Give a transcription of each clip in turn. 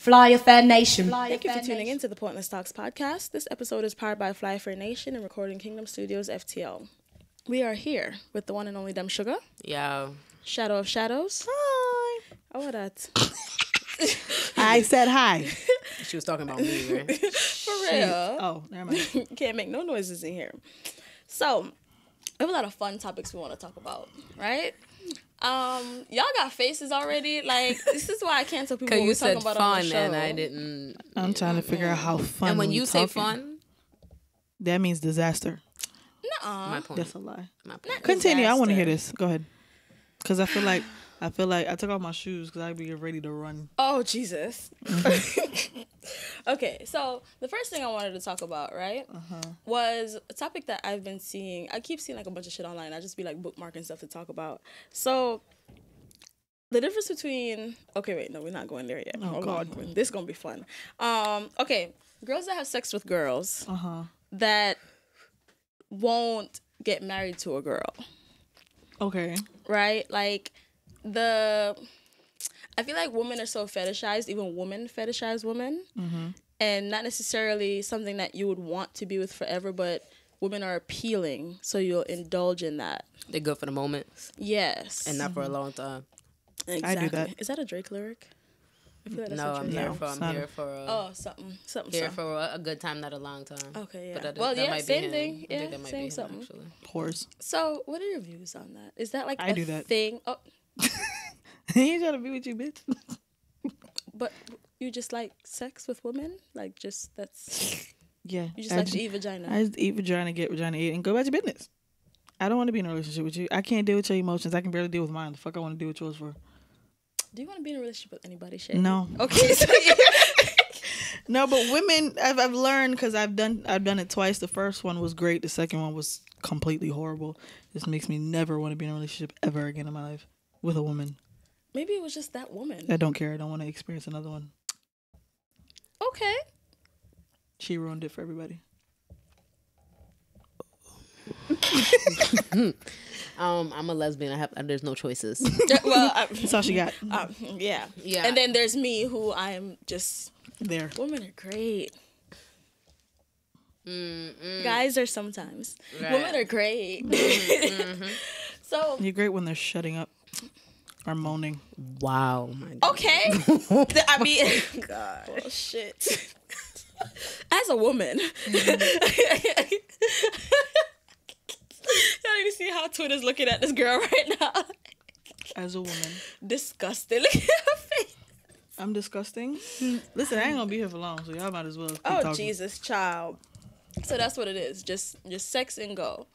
Fly Affair Nation. Thank you for tuning in to the Pointlesss Talks podcast. This episode is powered by Fly Affair Nation and Recording Kingdom Studios FTL. We are here with the one and only DemSuga, Yo. Shadoe of Shadows. Hi. Oh, what that? I said hi. She was talking about me, right? For real. Oh, never mind. Can't make no noises in here. So, we have a lot of fun topics we want to talk about, right? Um, y'all got faces already. Like this is why I can't tell people Because what you we're talking said about on fun the show. and I didn't. I'm trying to figure out how fun. and when we you say talking. fun, that means disaster. Nuh-uh. my point. That's a lie. My point. Continue. I want to hear this. Go ahead. Because I feel like I feel like I took off my shoes because I'd be ready to run. Oh Jesus. okay, so the first thing I wanted to talk about, right, was a topic that I've been seeing. I keep seeing like a bunch of shit online. I just be like bookmarking stuff to talk about. So the difference between okay, wait, no, we're not going there yet. Oh, God, this is gonna be fun. Um, okay, girls that have sex with girls Uh huh. that won't get married to a girl Okay. right? Like the I feel like women are so fetishized, even women fetishize women. Mm-hmm. And not necessarily something that you would want to be with forever, but women are appealing, so you'll indulge in that. They're good for the moment Yes. and not for a long time. exactly. that. Is that a Drake lyric? I feel like that's No, a I'm Drake here No, for. I'm not. here for. A, Oh, something, something, here something. for a, a good time, not a long time. Okay, yeah. But that, well, that yeah, might same be him. thing. I Yeah, think that might same be him, something. Actually. Pores. So, what are your views on that? Is that like I a do that. thing? Oh, he ain't trying to be with you, bitch. but you just like sex with women? Like, just that's Yeah. you just I like ju- to eat vagina? I just eat vagina, get vagina, eat, and go about your business. I don't want to be in a relationship with you. I can't deal with your emotions. I can barely deal with mine. The fuck I want to deal with yours for? Do you want to be in a relationship with anybody? Shay? No. Okay. So No, but women, I've, I've learned because I've done I've done it twice. The first one was great. The second one was completely horrible. This makes me never want to be in a relationship ever again in my life with a woman. maybe it was just that woman. I don't care. I don't want to experience another one. Okay. She ruined it for everybody. Um, I'm a lesbian. I have. There's no choices. Yeah, well, I, That's all she got. um, yeah. Yeah. And then there's me, who I am just. There. Women are great. Mm, Guys are sometimes. Right. Women are great. so You're great when they're shutting up or moaning. wow. My okay. I mean, oh God. Well, shit. As a woman, y'all need to see how Twitter's looking at this girl right now. As a woman, Disgusting. Look at her face. I'm disgusting. Listen, I ain't gonna be here for long, so y'all might as well. Keep Oh talking. Jesus, child. So that's what it is. Just just sex and go.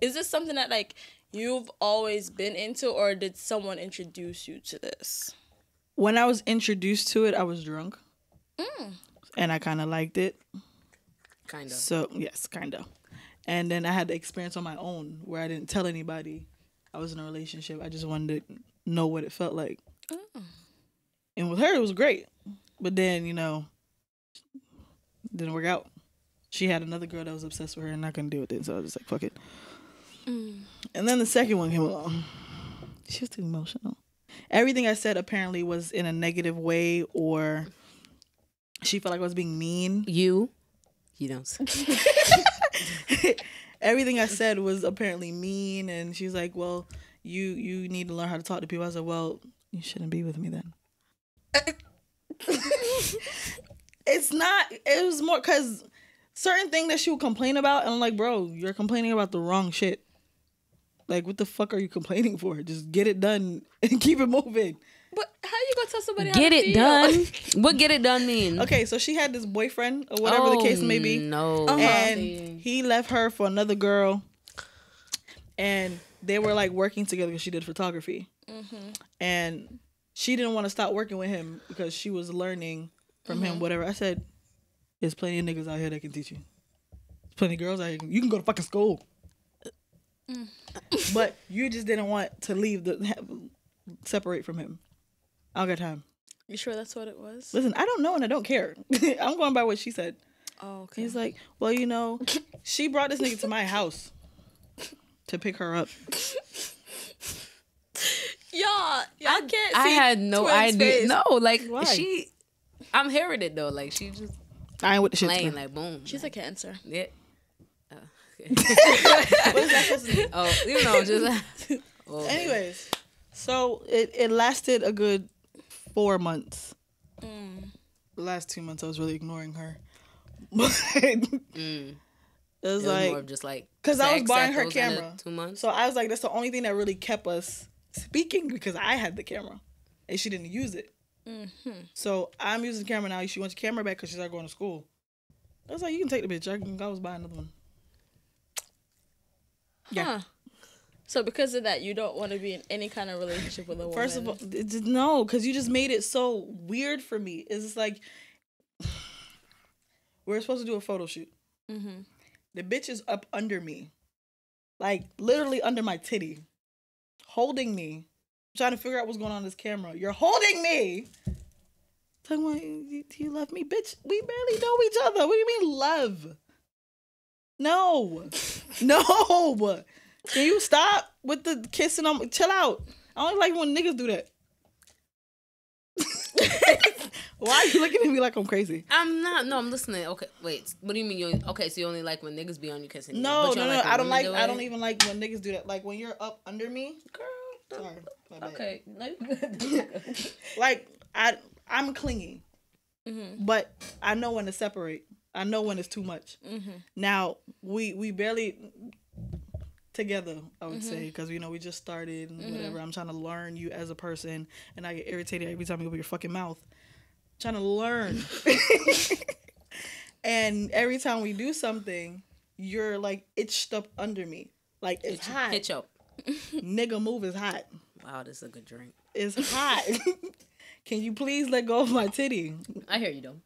Is this something that like you've always been into, or did someone introduce you to this? When I was introduced to it, I was drunk, Mm. and I kind of liked it. Kind of. So yes, kind of. And then I had the experience on my own where I didn't tell anybody I was in a relationship. I just wanted to know what it felt like. And with her, it was great. But then you know, didn't work out. She had another girl that was obsessed with her, and I couldn't deal with it. So I was just like, "Fuck it." Mm. And then the second one came along. She was too emotional. Everything I said apparently was in a negative way, or she felt like I was being mean. You. You don't. everything I said was apparently mean, and she's like, "Well, you you need to learn how to talk to people." I said, "Well, you shouldn't be with me then." it's not. It was more because certain thing that she would complain about, and I'm like, "Bro, you're complaining about the wrong shit. Like, what the fuck are you complaining for? Just get it done and keep it moving." But how you gonna tell somebody how Get to it feel? done. what get it done mean? Okay, so she had this boyfriend or whatever the case may be. Oh, No. Uh-huh. and See. he left her for another girl and they were like working together because she did photography and she didn't want to stop working with him because she was learning from him whatever i said there's plenty of niggas out here that can teach you there's plenty of girls out here you can go to fucking school Mm. but you just didn't want to leave the have, separate from him i don't got time You sure that's what it was? listen i don't know and i don't care i'm going by what she said Oh, okay. He's like, well, you know, she brought this nigga to my house to pick her up. y'all, y'all can't. I had no Twin's idea. face. No, like Why? she I'm hearing it though. Like she just I ain't with the shit. playing like boom. She's a cancer. yeah. Okay. What is that supposed to do? oh, you know, just. oh, Anyways, so it, it lasted a good four months. The last two months, I was really ignoring her. But it Mm. was It was like, more of just like 'cause I was buying her camera. Two months. so I was like, that's the only thing that really kept us speaking because I had the camera and she didn't use it. So I'm using the camera now. She wants your camera back because she's started going to school. I was like, you can take the bitch. I can go buy another one. Yeah. Huh. So because of that, you don't want to be in any kind of relationship with a woman. First of all, no, because you just made it so weird for me. It's like we are supposed to do a photo shoot. Mhm. The bitch is up under me, like literally under my titty, holding me, trying to figure out what's going on in this camera. You're holding me. Talking about, do you love me, bitch? We barely know each other. What do you mean love? No, no. Can you stop with the kissing? On chill out. I don't like when niggas do that. Why are you looking at me like I'm crazy? I'm not. No, I'm listening. Okay, wait. What do you mean? You okay? So you only like when niggas be on you kissing? No, you no, no. when I don't like. do I don't even like when niggas do that. Like when you're up under me. Girl. Sorry. Okay. No, you good. Like I, I'm clingy, Mm-hmm. but I know when to separate. I know when it's too much. Mm-hmm. Now we we barely together. I would Mm-hmm. say because you know we just started and whatever. I'm trying to learn you as a person, and I get irritated every time you open your fucking mouth. trying to learn. and every time we do something, you're like itched up under me. Like it's hot. Hitch up. Nigga move is hot. Wow, this is a good drink. It's hot. Can you please let go of my titty? I hear you though.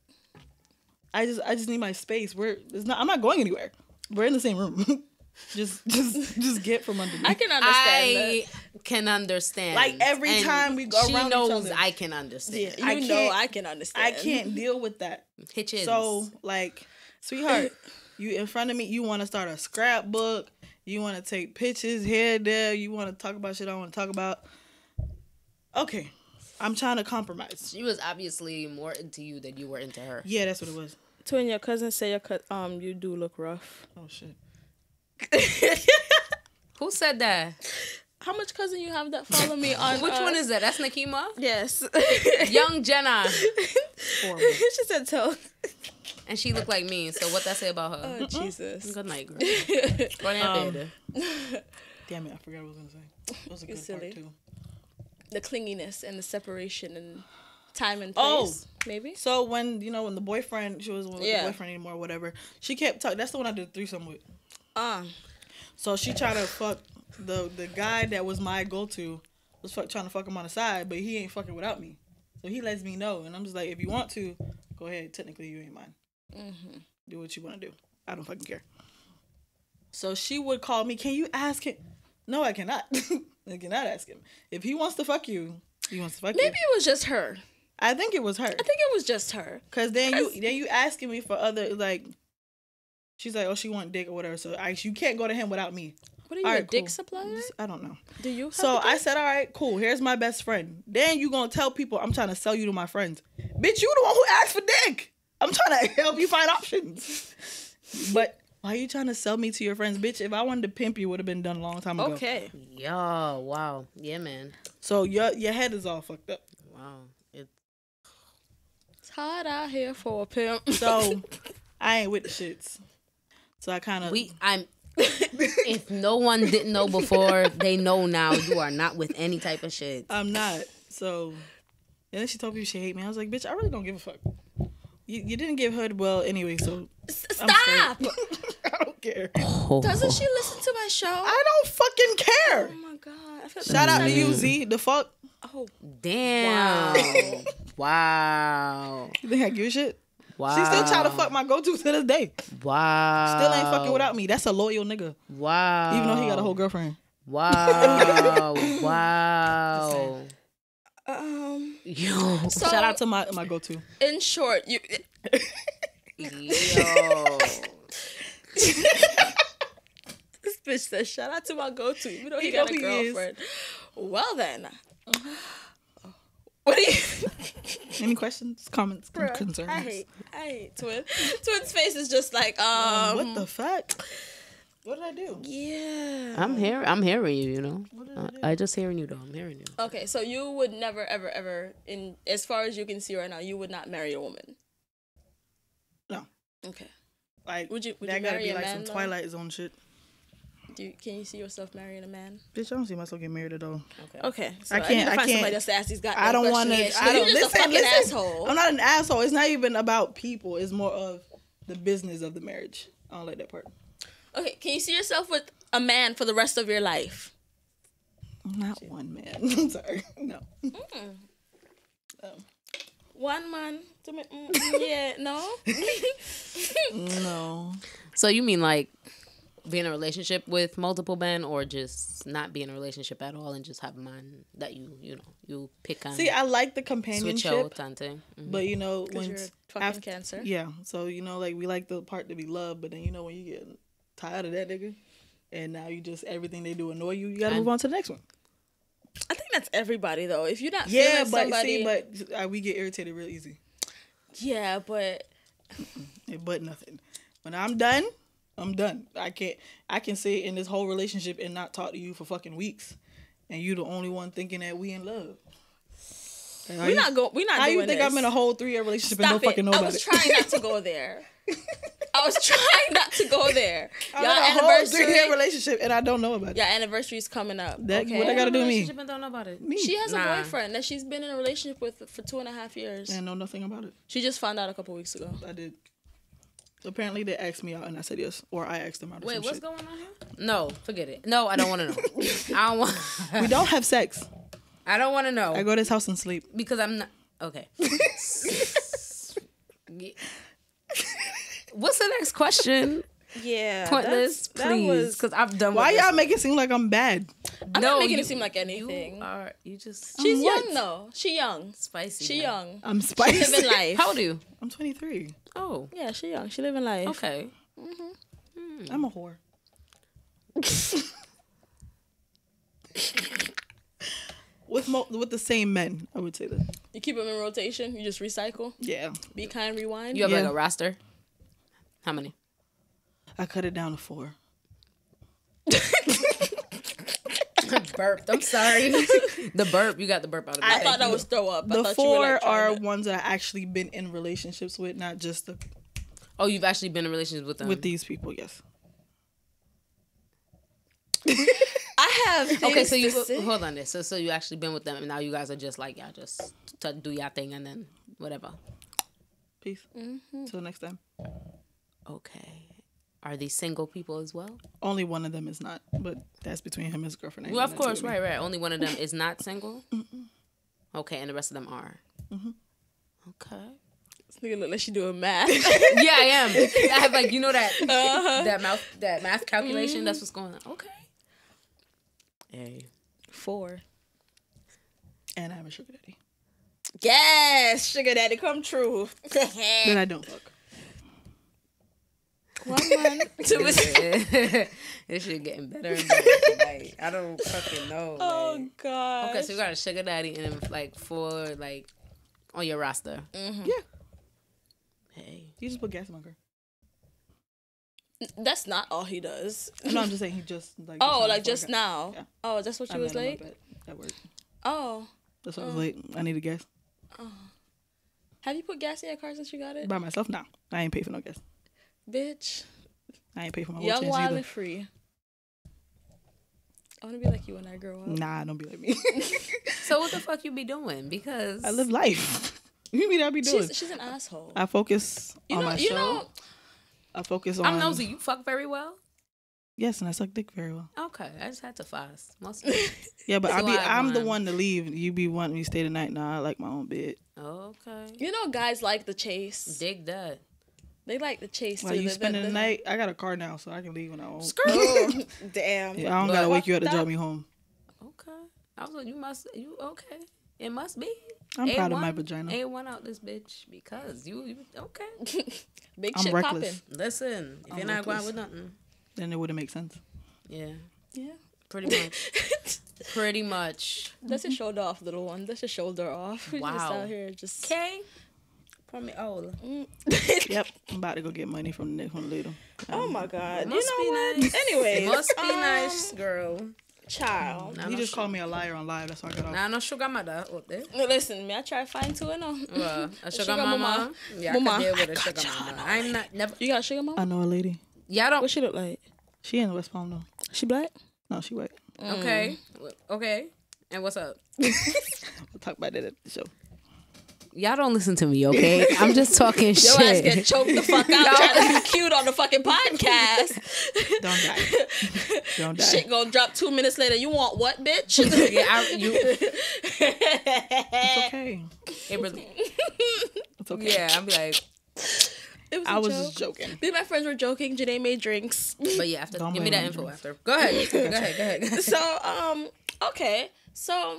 I just I just need my space. We're it's not I'm not going anywhere. We're in the same room. just just just get from under me. I can understand I can understand. Like, every And time we go she around each knows other. I can understand. that. You I know I can understand. I can't deal with that. Hitches. So like, sweetheart, you in front of me, you want to start a scrapbook, you want to take pictures here, there, you want to talk about shit I want to talk about. Okay, I'm trying to compromise. she was obviously more into you than you were into her. Yeah, that's what it was. Twin, your cousin say your cut, um, you do look rough. Oh shit. Who said that? How much cousin you have that follow me on? Which uh, one is that? That's Nakima. Yes. Young Jenna, she said so. and she looked like me. So what that say about her? Oh Jesus. Good night, girl. Go Um. Damn it, I forgot what I was gonna say. That was a good silly. part too. The clinginess and the separation and time and Oh. place. Maybe. So when you know when the boyfriend she wasn't with Yeah. the boyfriend anymore, whatever. She kept talking. That's the one I did threesome with. Ah. So she tried to fuck the the guy that was my go to was fuck trying to fuck him on the side, but he ain't fucking without me. So he lets me know, and I'm just like, if you want to, go ahead. Technically, you ain't mine. Mm-hmm. Do what you want to do. I don't fucking care. So she would call me. Can you ask him? No, I cannot. I cannot ask him. If he wants to fuck you, he wants to fuck Maybe you. it was just her. I think it was her. I think it was just her. Cause then you then you asking me for other like. She's like, oh, she want dick or whatever. So I, you can't go to him without me. What are you, All a dick cool. supplier? I don't know. Do you? Have So I said, all right, cool. Here's my best friend. Then you gonna tell people I'm trying to sell you to my friends. Bitch, you the one who asked for dick. I'm trying to help you find options. But why are you trying to sell me to your friends, bitch? If I wanted to pimp you, would have been done a long time ago. Okay. Yo, wow. Yeah, man. So your your head is all fucked up. Wow. It, It's hot out here for a pimp. So I ain't with the shits. So I kind of we, I'm. if no one didn't know before, they know now. You are not with any type of shit. I'm not. So and then she told me she hate me. I was like, bitch, I really don't give a fuck. You, you didn't give her well anyway, so Stop. I don't care. Doesn't she listen to my show? I don't fucking care. oh my god. I feel Shout out to you, Z. The fuck? Oh, Damn. Wow. You think I give a shit? Wow. She still try to fuck my go-to to this day. Wow. Still ain't fucking without me. That's a loyal nigga. Wow. Even though he got a whole girlfriend. Wow. wow. um. Yo. So Shout out to my my go-to. in short, you. Yo. This bitch says, "Shout out to my go-to," even though he, He got a he is. girlfriend. Well then, what do you? Any questions, comments, Bruh, concerns? I hate, I hate Twin. Twin's face is just like, um, what the fuck? What did I do? yeah. I'm here. I'm hearing you. You know. What did I do? I just hearing you though. I'm hearing you. Okay, so you would never, ever, ever, in as far as you can see right now, you would not marry a woman. No. Okay. Like, Would you- would that you gotta marry be a like man, some though? Twilight Zone shit. Do you, can you see yourself marrying a man? Bitch, I don't see myself getting married at all. Okay. Okay, so I I, need can't- to I find can't- somebody else to ask these guys. I don't want to. I don't You're just listen. a fucking listen. asshole. I'm not an asshole. It's not even about people. It's more of the business of the marriage. I don't like that part. Okay, can you see yourself with a man for the rest of your life? Not one man. I'm sorry. No. One man to me? Mm, mm, yeah, no. No. So you mean like be in a relationship with multiple men, or just not be in a relationship at all and just have a man that you you know you pick on? See, I like the switch companionship, out tante. Mhm. but you know when you're after- cancer. Yeah. So you know, like we like the part to be loved, but then you know when you get tired of that nigga, and now you just everything they do annoy you, you gotta And- move on to the next one. I think that's everybody though. If you're not Yeah, feeling but somebody, see, but uh, we get irritated real easy. yeah, but But nothing. When I'm done, I'm done. I can't. I can sit in this whole relationship and not talk to you for fucking weeks, and you the only one thinking that we in love. We're not go. We're not. How you think this. I'm in a whole three year relationship and Stop don't fucking nobody? it. I was trying not to go there. I was trying not to go there. I'm Y'all in a whole three year anniversary. relationship and I don't know about it. Your anniversary's coming up. That- okay? what I gotta do with me? Relationship and don't know about it. Me. She has Nah. a boyfriend that she's been in a relationship with for two and a half years. and know nothing about it. She just found out a couple weeks ago. I did. Apparently they asked me out and I said yes, or I asked them out. Or Wait, what's shit. going on here? No, forget it. No, I don't want to know. I don't want. We don't have sex. I don't want to know I go to his house and sleep. because I'm not okay. What's the next question? Yeah, Pointless, please, because I've done. Why y'all make it seem like I'm bad? I'm No, not making you- it seem like You anything. are. You just. She's what? young though. She young. spicy. She man. young. I'm spicy. She spicy. living life. How old are you? I'm 23. Oh, Yeah, she young. She living life. okay. Mm-hmm. I'm a whore. with mo- with the same men, I would say that. You keep them in rotation. You just recycle. Yeah, Be kind. Rewind. You have like a roster. How many? I cut it down to four. burped. I'm sorry. the burp. You got the burp out of I thought that was throw up. I The thought you were, four like, are to- ones that I actually been in relationships with, not just the, Oh, you've actually been in relationships with them. with these people. Yes. I have. Okay, so you say. hold on this. So, so you actually been with them, and now you guys are just like y'all just to do your thing, and then whatever. Peace. Mm-hmm. Till next time. Okay. Are these single people as well? Only one of them is not, but that's between him and his girlfriend. Well, of course, do with me. right, right. Only one of them is not single. Okay, and the rest of them are. Mm-hmm. Okay. This nigga look like she doing math. Yeah, I am. I have like you know that Uh-huh. that mouth that math calculation. Mm-hmm. That's what's going on. Okay. Hey. Four. And I have a sugar daddy. Yes, sugar daddy, come true. Then I don't fuck. One man. Two is- this shit getting better and better. Like I don't fucking know. oh like. god. Okay, so you got a sugar daddy and then like four like on your roster. Mm-hmm. Yeah. Hey. You just put gas in my car. That's not all he does. No, I'm just saying he just like. Oh, before like just got- now. Yeah. Oh, that's what I you was met him like. up at, at work. Oh, That's why I was late. I needed gas have you put gas in your car since you got it, by myself. Now I ain't pay for no gas. Bitch? I ain't pay for my oil Young, change wild, either. and free. I want to be like you when I grow up. Nah, don't be like me. So what the fuck you be doing? Because I live life. you mean I be doing? She's, she's an asshole. I focus you on know, my you show. know, I focus on. I'm nosy. You fuck very well. Yes, and I suck dick very well. Okay, I just had to fast. Most Yeah, but I So be I I'm the one to leave. You be wanting me to stay the night. Nah, I like my own bed. okay. you know, guys like the chase. Dig that. They like the chase. While too. you The- spending the the- night, I got a car now, so I can leave when I want. Oh, damn. Yeah, I don't But- gotta wake you up to Fucked drop me home. Okay. I was like, you must, you okay? It must be. I'm proud of my vagina. A1 out this bitch because you, you okay. Big I'm shit reckless. popping. Listen, if I'm you're not going with nothing, Then it wouldn't make sense. yeah, Yeah. pretty much. pretty much. That's your shoulder off, little one. That's your shoulder off. We're just Wow. out here just. Okay. Pour me oh. Yep, I'm about to go get money from the next one later. Oh my god. Must you know be what? nice. Anyways, Must be um, nice, girl. child. Nah, He no just su- called me a liar on live. That's why I got off. Nah, no sugar mother out there. No, Listen, me, I try fine too, you know. Uh, a sugar, sugar mama. mama. Yeah, I Mama. can deal with a sugar mama. I'm not never. You got a sugar mama? I know a lady. Y'all don't. What she look like? She in West Palm though. She black? No, she white. Okay. Okay. And what's up? We'll talk about that at the show. Y'all don't listen to me, okay? I'm just talking shit. Your ass get choked the fuck out trying to be cute on the fucking podcast. Don't die. Don't die. Shit gonna drop two minutes later. You want what, bitch? yeah, I, you, It's okay. it really, It's okay. yeah, I'm like, It was I a was joke. just joking. Me and my friends were joking. Janae made drinks. but yeah, after, Don't give me that me. info after. Go ahead, go ahead, go ahead. so, um, okay. So,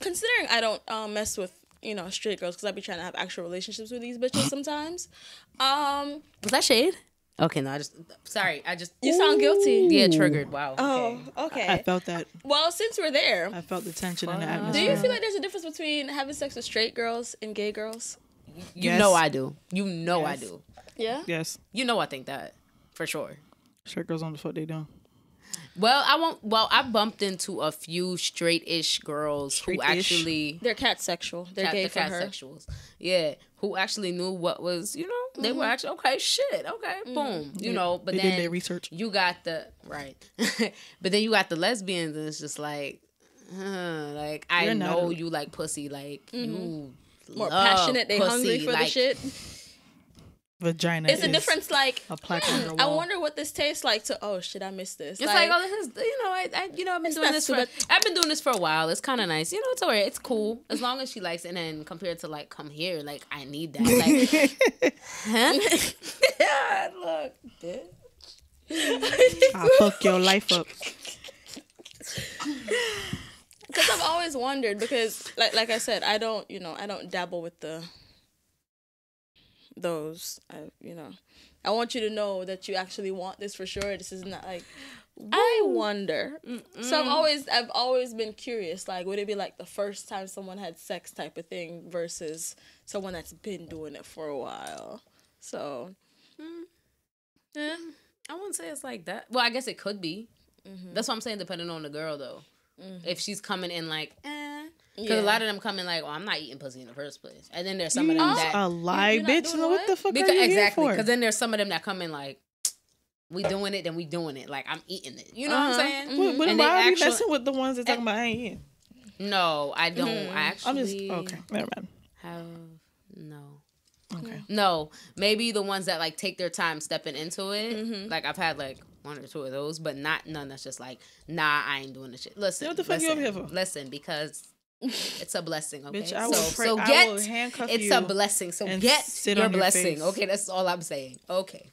considering I don't um, mess with you know straight girls because I be trying to have actual relationships with these bitches sometimes. Um, Was that shade? Okay, no, I just sorry, I just you sound guilty. yeah triggered. Wow. Oh, okay. okay. I felt that. well, since we're there, I felt the tension in the atmosphere. do you feel like there's a difference between having sex with straight girls and gay girls? You Yes. know I do. You know I do. Yeah. Yes. You know I think that for sure. Sure girls on the fuck they doing. Well, I won't. Well, I bumped into a few straight-ish girls who Straight-ish? actually They're cat sexual. They're cat, gay the for cat her. sexuals. Yeah, who actually knew what was, you know, they were actually okay. Shit, okay, boom, you know. But They then did their research. you got the right, but then you got the lesbians, and it's just like, uh, like I You're not know a- you like pussy, like you More love passionate. They pussy, hungry for the shit. Vagina. It's a difference. Like A plaque hmm, on your I wonder what this tastes like. To oh shit, I missed this. It's like, oh, this is you know, I, I you know, I've been doing this for. I've been doing this for a while. It's kind of nice, you know. It's alright. It's cool as long as she likes it. And then compared to like, come here, like I need that. Like, huh? Look, bitch. I'll fuck your life up. Because I've always wondered because like like I said, I don't you know I don't dabble with the those. I you know I want you to know that you actually want this for sure. This is not like I wonder. So I've always I've always been curious. Like, would it be like the first time someone had sex type of thing versus someone that's been doing it for a while? So Yeah, I wouldn't say it's like that. Well, I guess it could be. Mm-hmm. That's what I'm saying. Depending on the girl, though. If she's coming in like, eh. Because Yeah. a lot of them come in like, well, I'm not eating pussy in the first place. And then there's some of them Oh. that A lie, bitch. doing What the fuck Because, are you exactly. Because then there's some of them that come in like, we doing it, then we doing it. Like I'm eating it. You know what Uh-huh. I'm saying? But, but And why are you actually- messing with the ones that talking about I ain't eating? No, I don't. I actually I'm just okay. Never mind. have no. Okay. No, maybe the ones that like take their time stepping into it. Like I've had like one or two of those, but not none that's just like, nah, I ain't doing this shit. Listen, what the fuck you listen, over here for? Listen, because it's a blessing. Okay, Bitch, I will so pray- so I get will handcuff it's you a blessing. So get sit your on your blessing. face. okay, that's all I'm saying. Okay,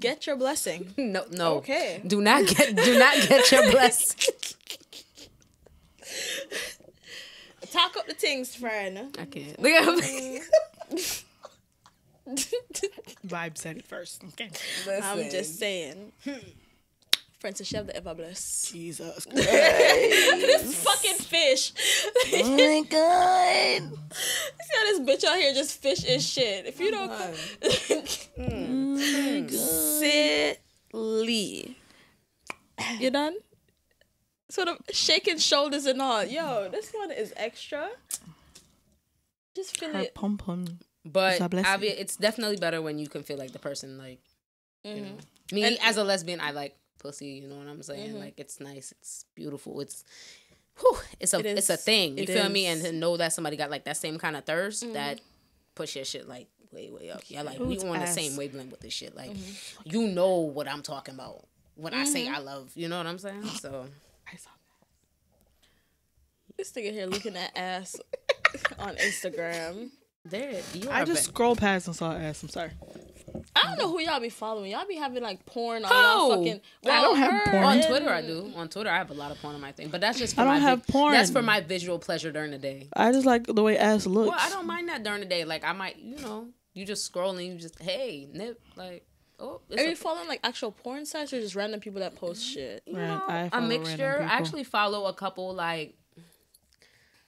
get your blessing. no, no, Okay. do not get do not get your blessing. Talk up the things, friend. I can't. Look at me. Vibe said it first. Okay. I'm just saying. Hmm. Francis Chef the ever bless. Jesus. this fucking fish. oh my god. See how this bitch out here just fish is shit. If you oh don't silly. You done? Sort of shaking shoulders and all. Yo, this one is extra. Just feel Her it. pom pom. But It's obvi- it's definitely better when you can feel like the person like you mm-hmm. know. Me And- as a lesbian, I like pussy. You know what I'm saying? Mm-hmm. Like it's nice, it's beautiful, it's. Whew, it's a It it's a thing. You It feel me? And to know that somebody got like that same kind of thirst Mm-hmm. that push your shit like way way up. Yeah, like we Boots on the same wavelength with this shit. Like Mm-hmm. you know what I'm talking about when I say I love. You know what I'm saying? So I saw This nigga here looking at ass on Instagram. there you are. I just ba- scrolled past and saw ass. I'm sorry. I don't know who y'all be following. Y'all be having like porn on Who? y'all fucking. I don't have her porn. on Twitter, I do. On Twitter, I have a lot of porn on my thing, but that's just for I don't my have vi- porn. That's for my visual pleasure during the day. I just like the way ass looks. Well, I don't mind that during the day. Like I might, you know, you just scrolling, you just hey nip like Oh, it's Are a- you following like actual porn sites or just random people that post mm, shit? you Right, know, I a mixture. I actually follow a couple like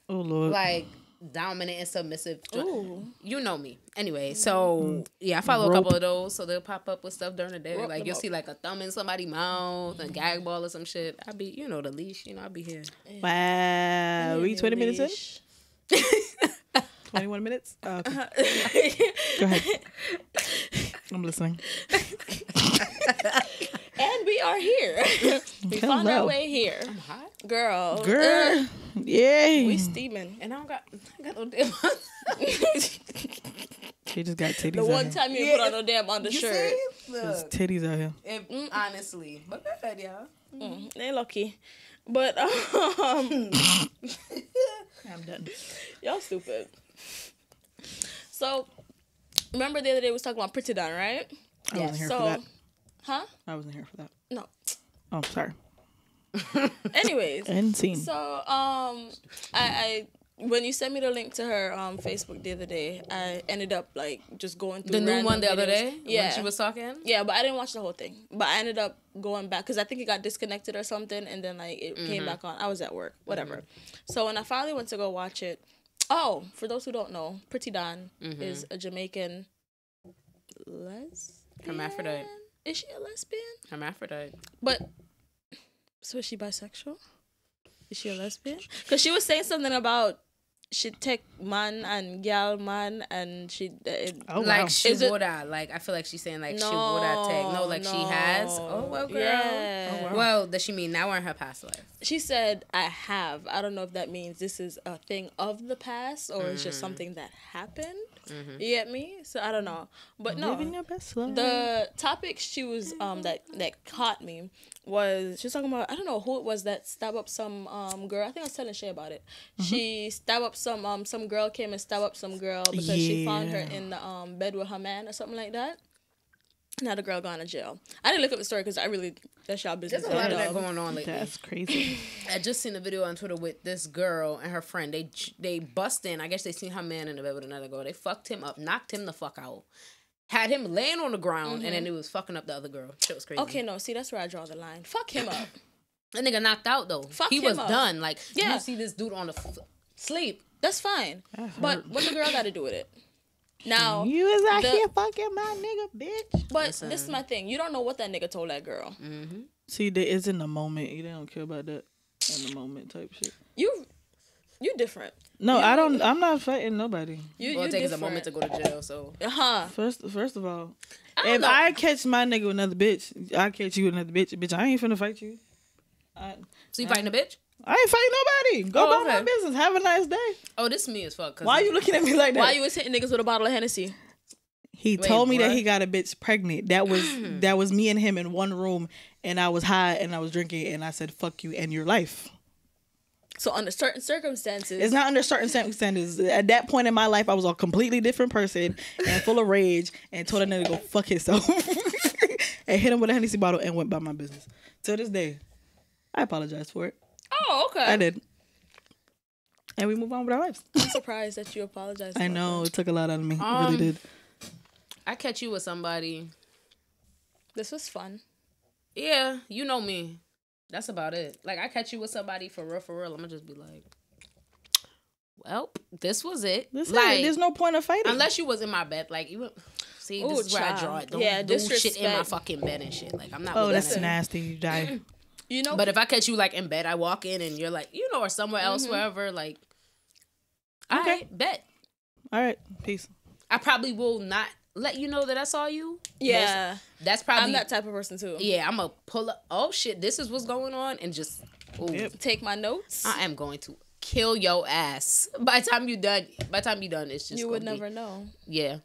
Oh lord. like dominant and submissive. Ooh. You know me. Anyway, so yeah, I follow Rope. a couple of those, so they'll pop up with stuff during the day. Rope like you'll up. see like a thumb in somebody's mouth, a gag ball or some shit. I'll be, you know, the leash. You know, I'll be here. wow. We twenty minutes in. Twenty one minutes. Uh, okay. Go ahead. I'm listening. And we are here. we found our way here. I'm hot. Girl. Girl. uh, Yay. we steaming. And I don't got, I got no damn. She just got titties The out one here. time you put on no damn undershirt. There's titties out here. it- honestly, but good, y'all. Mm, they lucky. But um I'm done. y'all stupid. So remember the other day we was talking about Pretty Don, right? I wasn't here so for that. Huh? I wasn't here for that. No. Oh, sorry. Anyways. End scene. So um I, I when you sent me the link to her um Facebook the other day, I ended up like just going through The new one the other day, Yeah. when she was talking. Yeah, but I didn't watch the whole thing. But I ended up going back because I think it got disconnected or something, and then like it came back on. I was at work, whatever. So when I finally went to go watch it, oh, for those who don't know, Pretty Don is a Jamaican lesbian. Hermaphrodite. Is she a lesbian? Hermaphrodite. But so is she bisexual? Is she a lesbian? Because she was saying something about she take man and gal man and she uh, it, Oh, wow. like she Is it- woulda. Like I feel like she's saying like she woulda take. No, like she has. Oh well, girl. Yeah. Well, does she mean now or in her past life? She said, I have. I don't know if that means this is a thing of the past or it's just something that happened. You get me? So I don't know. But no. Living your best life. The topic she was um that that caught me was she was talking about I don't know who it was that stabbed up some um girl I think I was telling Shay about it. She stabbed up some um some girl came and stabbed up some girl because she found her in the um bed with her man or something like that. Now the girl gone to jail. I didn't look up the story because I really that's y'all business. There's a lot of that going on lately. That's crazy. I just seen a video on Twitter with this girl and her friend. They they bust in. I guess they seen her man in the bed with another girl. They fucked him up, knocked him the fuck out, had him laying on the ground, and then mm-hmm. it was fucking up the other girl. Shit was crazy. Okay, no, see that's where I draw the line. Fuck him up. that nigga knocked out though. Fuck he him was up. done. Like Yeah. you see this dude on the f- sleep. That's fine. But what the girl got to do with it? Now, you was out the- here fucking my nigga, bitch. but this is my thing. You don't know what that nigga told that girl. See, there is in the moment. You don't care about that in the moment type shit. You, you different. No, I don't. I'm not fighting nobody. You, Well, you it takes a moment to go to jail. So uh huh. First, first of all, don't if know. I catch my nigga with another bitch, I catch you with another bitch. Bitch, I ain't finna fight you. I, so you fighting a bitch? I ain't fighting nobody. Go Oh, about my business. Have a nice day. Oh, this me as fuck. Why are you looking at me like that? Why you was hitting niggas with a bottle of Hennessy? He Wait, told me that he got a bitch pregnant. That was that was me and him in one room, and I was high and I was drinking, and I said "fuck you" and your life. So under certain circumstances, It's not under certain circumstances. At that point in my life, I was a completely different person and full of rage, and told that nigga to go fuck himself, and hit him with a Hennessy bottle and went about my business. To this day, I apologize for it. Oh okay. I did, and we move on with our lives. I'm surprised that you apologized. I know that. it took a lot out of me. it Um, really did. I catch you with somebody. This was fun. Yeah, you know me. That's about it. Like I catch you with somebody for real, for real. I'm gonna just be like, well, this was it. This like, it. There's no point of fighting. unless you was in my bed, like you. See, Ooh, this is where I draw it. Don't Yeah, do shit in my fucking bed and shit. Like I'm not. oh, that's that. nasty. You die. You know, But if I catch you like in bed, I walk in and you're like, you know, or somewhere else, Mm-hmm. wherever, like, okay, Okay. bet. All right, peace. I probably will not let you know that I saw you. yeah, That's, that's probably I'm that type of person too. yeah. I'm gonna pull up. Oh shit, this is what's going on, and just Yep. Take my notes. I am going to kill your ass. By the time you done, by the time you done, it's just you would gonna be- never know. Yeah,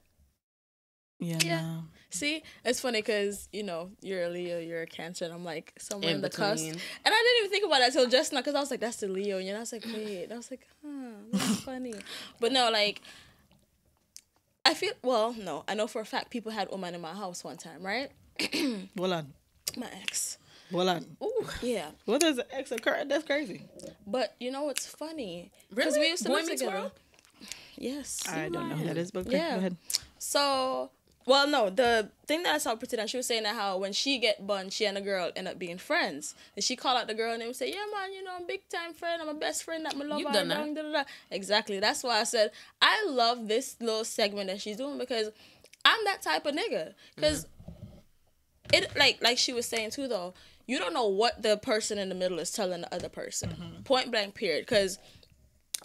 Yeah. Yeah. nah. See, it's funny because you know you're a Leo, you're a Cancer, and I'm like somewhere in, In the cusp. And I didn't even think about that till just now because I was like, that's the Leo, and I was like, wait, and I was like, huh, that's funny. But no, like, I feel well. No, I know for a fact people had woman in my house one time, right? Well on. My ex. Well on. Ooh, yeah. What does an ex occur? That's crazy. But you know what's funny? Really? we used to Boy live together. World? Yes. I don't know who that is, but Yeah. go ahead. So Well, no, the thing that I saw pretty she was saying that how when she get bun, she and the girl end up being friends. And she call out the girl and they would say, Yeah man, you know, I'm big time friend, I'm a best friend that my love You've done that. da, da, da. Exactly. That's why I said I love this little segment that she's doing because I'm that type of nigga. because mm-hmm. it like like she was saying too though, you don't know what the person in the middle is telling the other person. Mm-hmm. Point blank period. Cause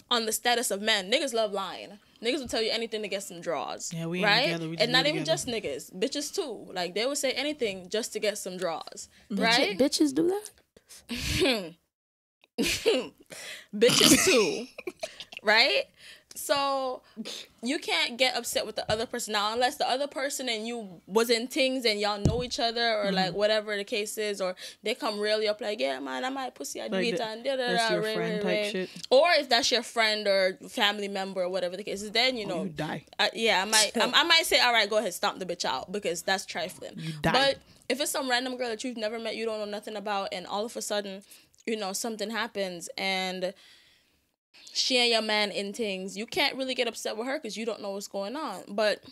on the status of men, niggas love lying. Niggas will tell you anything to get some draws. Yeah, we ain't right? together, we and not even together. just niggas, bitches too. Like they would say anything just to get some draws, right? Bitches do that. bitches too, right? So you can't get upset with the other person now unless the other person and you was in things and y'all know each other or like Mm-hmm. whatever the case is or they come really up like yeah man I might pussy I do Like it and da da da your friend type shit? or if that's your friend or family member or whatever the case is then you know Oh, you die. I, yeah, I might. I, I might say, all right, go ahead, stomp the bitch out because that's trifling. die. But if it's some random girl that you've never met, you don't know nothing about, and all of a sudden, you know, something happens and she and your man in things, you can't really get upset with her because you don't know what's going on. But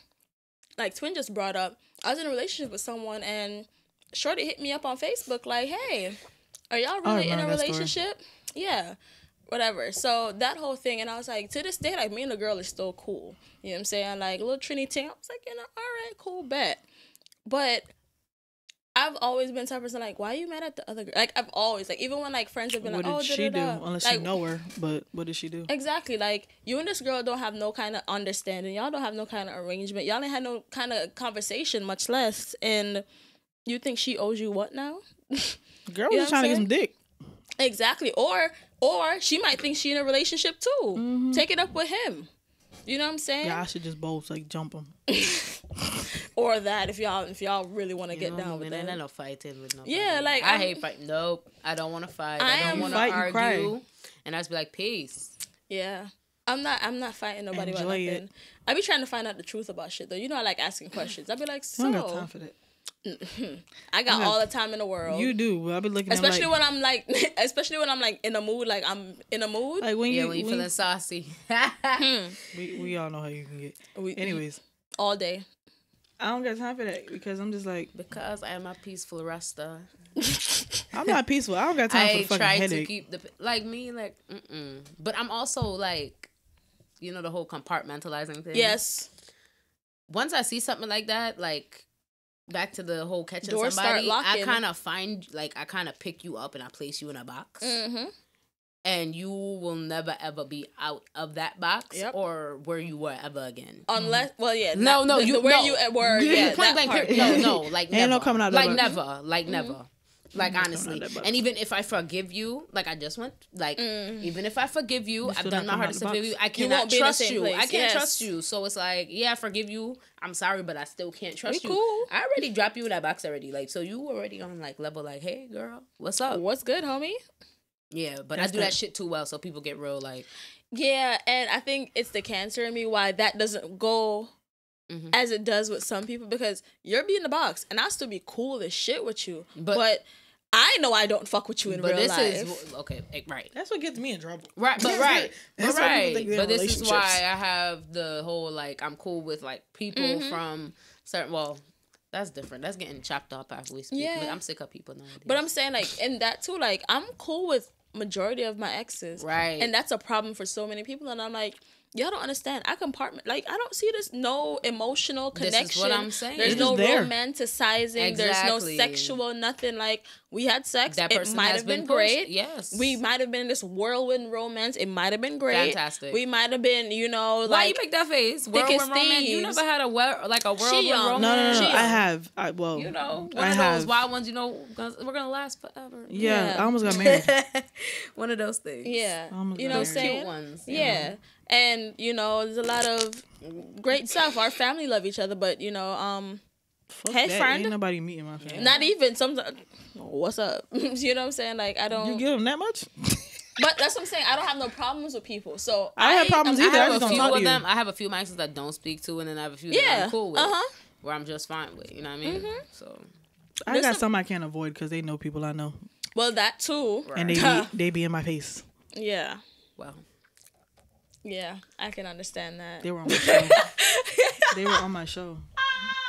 like Twin just brought up, I was in a relationship with someone and Shorty hit me up on Facebook like, hey, are y'all really in a relationship? Yeah. Whatever. So that whole thing, and I was like, to this day, like me and the girl is still cool. You know what I'm saying? Like little Trinity. I was like, you know, all right, cool, bet. But I've always been type of person like, why are you mad at the other girl? Like I've always like, even when like friends have been What like, did oh, she do? da-da-da. Unless like, you know her, but what did she do? Exactly. Like you and this girl don't have no kind of understanding. Y'all don't have no kind of arrangement. Y'all ain't had no kind of conversation, much less. And you think she owes you what now? Girl You was what trying to get some dick. exactly. Or or she might think she in a relationship too. Mm-hmm. Take it up with him. You know what I'm saying? Yeah, I should just both like jump them. Or that if y'all if y'all really want to get know, down with man, that. ain't no fighting with no. Yeah, like, I I'm- hate fighting. Nope, I don't want to fight. I I, am- don't want to Fight, you cry. argue. And I just be like, peace. Yeah. I'm not I'm not fighting nobody about Enjoy nothing. it. I be trying to find out the truth about shit though. You know I like asking questions. I be like, I so don't got time for that. I got got- all the time in the world. You do. but I be looking especially like, when I'm like, especially when I'm like in a mood, like I'm in a mood. like when Yeah, you, when you when- feeling saucy. Hmm. we, we all know how you can get. We- Anyways, all day. I don't got time for that because I'm just like because I am a peaceful Rasta. I'm not peaceful. I don't got time for I the fucking try to keep the like me like mm-mm. but I'm also like you know the whole compartmentalizing thing. Yes. Once I see something like that, like back to the whole catching Doors start somebody, I kind of find like I kind of pick you up and I place you in a box, Mm-hmm. and you will never ever be out of that box Yep. or where you were ever again. Unless, well, yeah. No, not- no, the, you the where no. you at were. Yeah, that part. period. no, no, like Ain't never, no coming out like that box. never, like never. Like out honestly, of that box. and even if I forgive you, like I just went, like even if I forgive you, I've done my hardest to forgive you. I cannot be in the trust you. place, I can't yes. trust you. So it's like, yeah, I forgive you. I'm sorry, but I still can't trust We you. cool. I already dropped you in that box already. Like, so you already on like level, like, hey, girl, what's up? What's good, homie? Yeah, but That's I do that that- shit too well, so people get real like, Yeah, and I think it's the cancer in me why that doesn't go Mhm. as it does with some people because you're being the box and I'll still be cool as shit with you. But- But, I know I don't fuck with you in but real this life. is okay, eh, right. That's what gets me in trouble. Right, but right, but right. But this is why. I have the whole like I'm cool with like people Mm-hmm. from certain. Well, that's different. That's getting chopped up after we speak. Yeah. I'm sick of people nowadays. But I'm saying like in that too, like I'm cool with majority of my exes. Right. And that's a problem for so many people. And I'm like, y'all don't understand. I compartment like I don't see this no emotional connection. This is connection. what I'm saying. There's It's no there. romanticizing. There's no sexual nothing. Like we had sex. that it person might have been, been, great. Yes. We might have been in this whirlwind romance. It might have been great. Fantastic. We might have been, you know, Why you make that face? thick Whirlwind as romance. You never had a well like a whirlwind young. romance. No, no, no, no. I have. I well. You know, one I of have. those wild ones. You know, we're gonna last forever. Yeah, Yeah. I almost got married. one of those things. Yeah. Almost You got know what I'm married. saying? Cute ones. Yeah. And, you know, there's a lot of great stuff. Our family love each other, but you know, um Fuck Hey, that. friend. Ain't nobody meeting my family. not even sometimes what's up? you know what I'm saying? Like I don't you give them that much? but that's what I'm saying. I don't have no problems with people. So I have problems I either. I have just a don't few talk to of you. them. I have a few mics that don't speak to, and then I have a few that Yeah. I'm cool with, Uh-huh. where I'm just fine with. You know what I mean? Mm-hmm. So I There's got some- some I can't avoid because they know people I know, Well that too. and they be, they be in my face. Yeah. well, Yeah. I can understand that. They were on my show. they were on my show.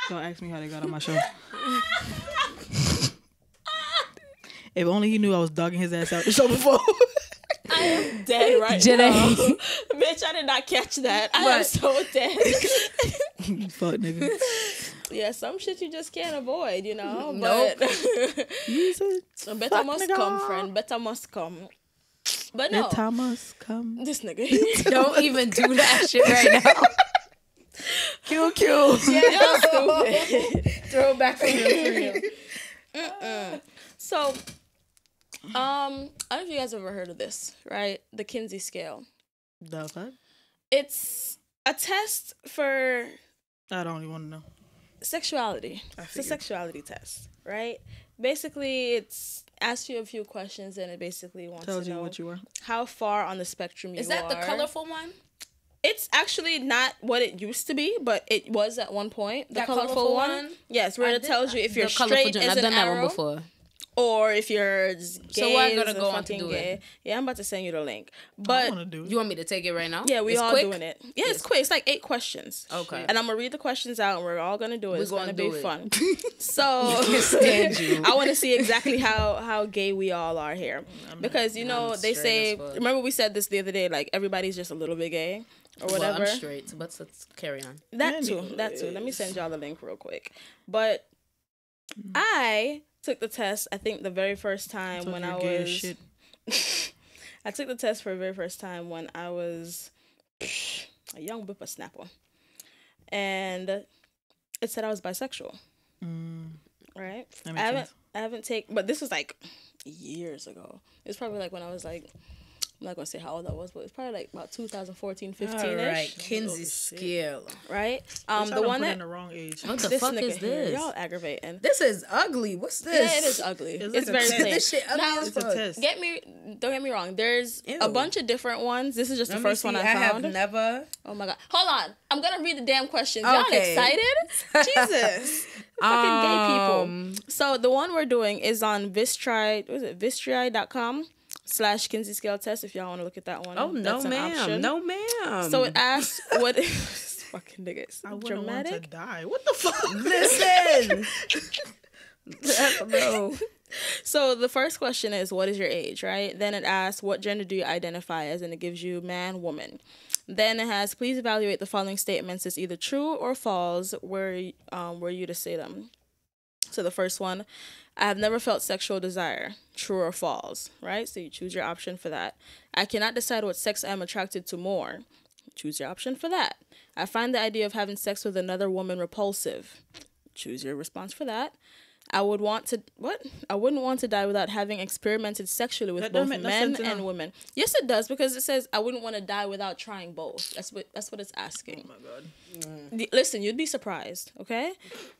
Don't ask me how they got on my show. if only he knew I was dogging his ass out the show before. I am dead right Janae. now. Bitch, I did not catch that. I am What? so dead. Fuck nigga. yeah, some shit you just can't avoid, you know. Nope. But Use it. better Fuck must nigga. come, friend. Better must come. But no, must come. this nigga. Don't even do that shit right now. Kill, kill. You're stupid. Throw it back on your So, um, I don't know if you guys ever heard of this, right? The Kinsey scale. The fuck? It's a test for I don't even want to know. sexuality. It's a sexuality test, right? Basically, it's asks you a few questions and it basically wants Tells to you know what you are. how far on the spectrum you are. Is that the colorful one? It's actually not what it used to be, but it was at one point. The That colorful, colorful one. one? Yes, where I it did- tells you if you're the colorful straight joint. as I've an done that one before. Or if you're gay So where I as gotta go on to do gay. it? Yeah, I'm about to send you the link. I But want to do it. You want me to take it right now? yeah, we It's all quick? doing it. Yeah, it's quick. It's like eight questions. Okay. And I'm gonna read the questions out, and we're all gonna do it. We're it's gonna, gonna be it. fun. So stand you. I want to see exactly how how gay we all are here, because you know I'm they say. Remember we said this the other day, like everybody's just a little bit gay or Well, whatever. I'm straight, but let's carry on. That too. That too. Let me send y'all the link real quick. But mm. I took the test. I think the very first time when I you're gay as was. I took the test for the very first time when I was a young whippersnapper, and it said I was bisexual. Mm, Right. I haven't. sense. I haven't taken, but this was like years ago. It was probably like when I was like. I'm not gonna say how old I was, but it's probably like about 2014, 15 All right, ish, Kinsey Oh, scale. right? Bitch, Um, I the done one put that in the wrong age. What the this fuck nigga is here, this? y'all aggravating. This is ugly. What's this? Yeah, it is ugly. It's It's, like a very test. plain. This shit ugly Now, as It's a fuck. test. Get me, don't get me wrong. There's Ew. a bunch of different ones. This is just Let the me first one see. I found. I have never. oh my god! Hold on, I'm gonna read the damn questions. Y'all Okay. excited? Jesus, fucking gay people. Um, So the one we're doing is on Vistri. What is it? Vistri.com slash Kinsey scale test. If y'all want to look at that one. Oh no, that's ma'am. option. No, ma'am. So it asks what is fucking niggas I wouldn't want to die. What the fuck? listen. no. So the first question is what is your age, right? Then it asks what gender do you identify as, and it gives you man, woman. Then it has please evaluate the following statements as either true or false. Were um, were you to say them? So the first one, I have never felt sexual desire. True or false, right? So you choose your option for that. I cannot decide what sex I am attracted to more. Choose your option for that. I find the idea of having sex with another woman repulsive. Choose your response for that. I would want to what? I wouldn't want to die without having experimented sexually with That both make no men and no. women. Yes, it does because it says I wouldn't want to die without trying both. That's what that's what it's asking. Oh my god. Y- Listen, you'd be surprised. Okay,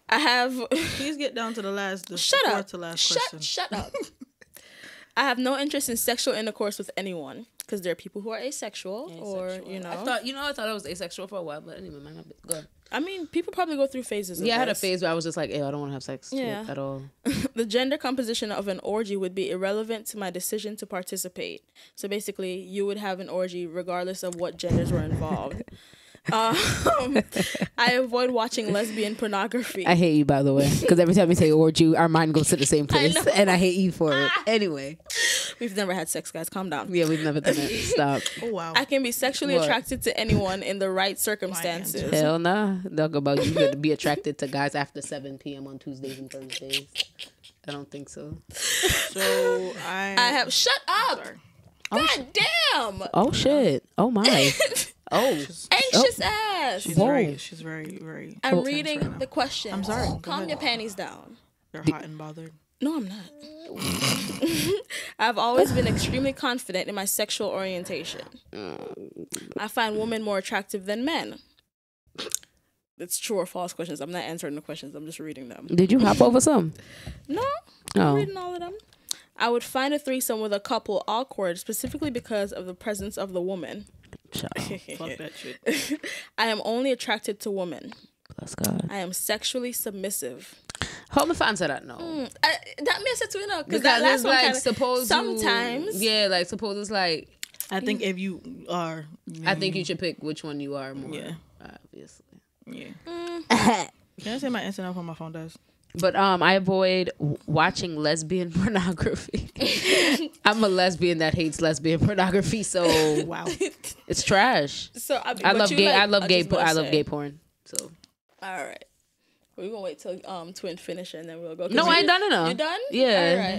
I have. Please get down to the last. The shut up. To last shut question. shut up. I have no interest in sexual intercourse with anyone because there are people who are asexual, or you know. I thought you know I thought I was asexual for a while, but anyway, man, good. I mean, people probably go through phases. Of Yeah, I had a phase where I was just like, "Ew, I don't want to have sex Yeah. at all." the gender composition of an orgy would be irrelevant to my decision to participate. So basically, you would have an orgy regardless of what genders were involved. um, I avoid watching lesbian pornography. I hate you, by the way, because every time we say orgy, our mind goes to the same place, know. and I hate you for it. Anyway, We've never had sex, guys. Calm down. yeah, we've never done it. Stop. Oh wow. I can be sexually What? attracted to anyone in the right circumstances. Hell nah. Talk about you gonna be attracted to guys after seven p.m. on Tuesdays and Thursdays. I don't think so. so I. I have shut up. Sorry. God damn. Oh shit. Oh my. Oh. Anxious oh. ass. She's Whoa. very. She's very very. I'm reading right the question. I'm sorry. Go Calm ahead. your panties down. They're hot and bothered. No, I'm not. I've always been extremely confident in my sexual orientation. I find women more attractive than men. It's true or false questions. I'm not answering the questions. I'm just reading them. Did you hop over some? No, I'm Oh. reading all of them. I would find a threesome with a couple awkward, specifically because of the presence of the woman. Shut up. Fuck that shit. I am only attracted to women. Bless God. I am sexually submissive. Hold me answer that no. Hmm, I, that makes it too, you know, because Because that last it's one like kinda, suppose you- sometimes. yeah, like suppose it's like I think if you are. I think you should pick which one you are more. Yeah. Obviously. Yeah. Hmm. Can I say my answer now before my phone dies? But um, I avoid w- watching lesbian pornography. I'm a lesbian that hates lesbian pornography, so Wow. it's trash. So I, mean, I love gay. like- I love I gay. just I love gay porn. So All right. We're gonna wait till um twin finish and then we'll go. no, you- I ain't done enough. You done? Yeah.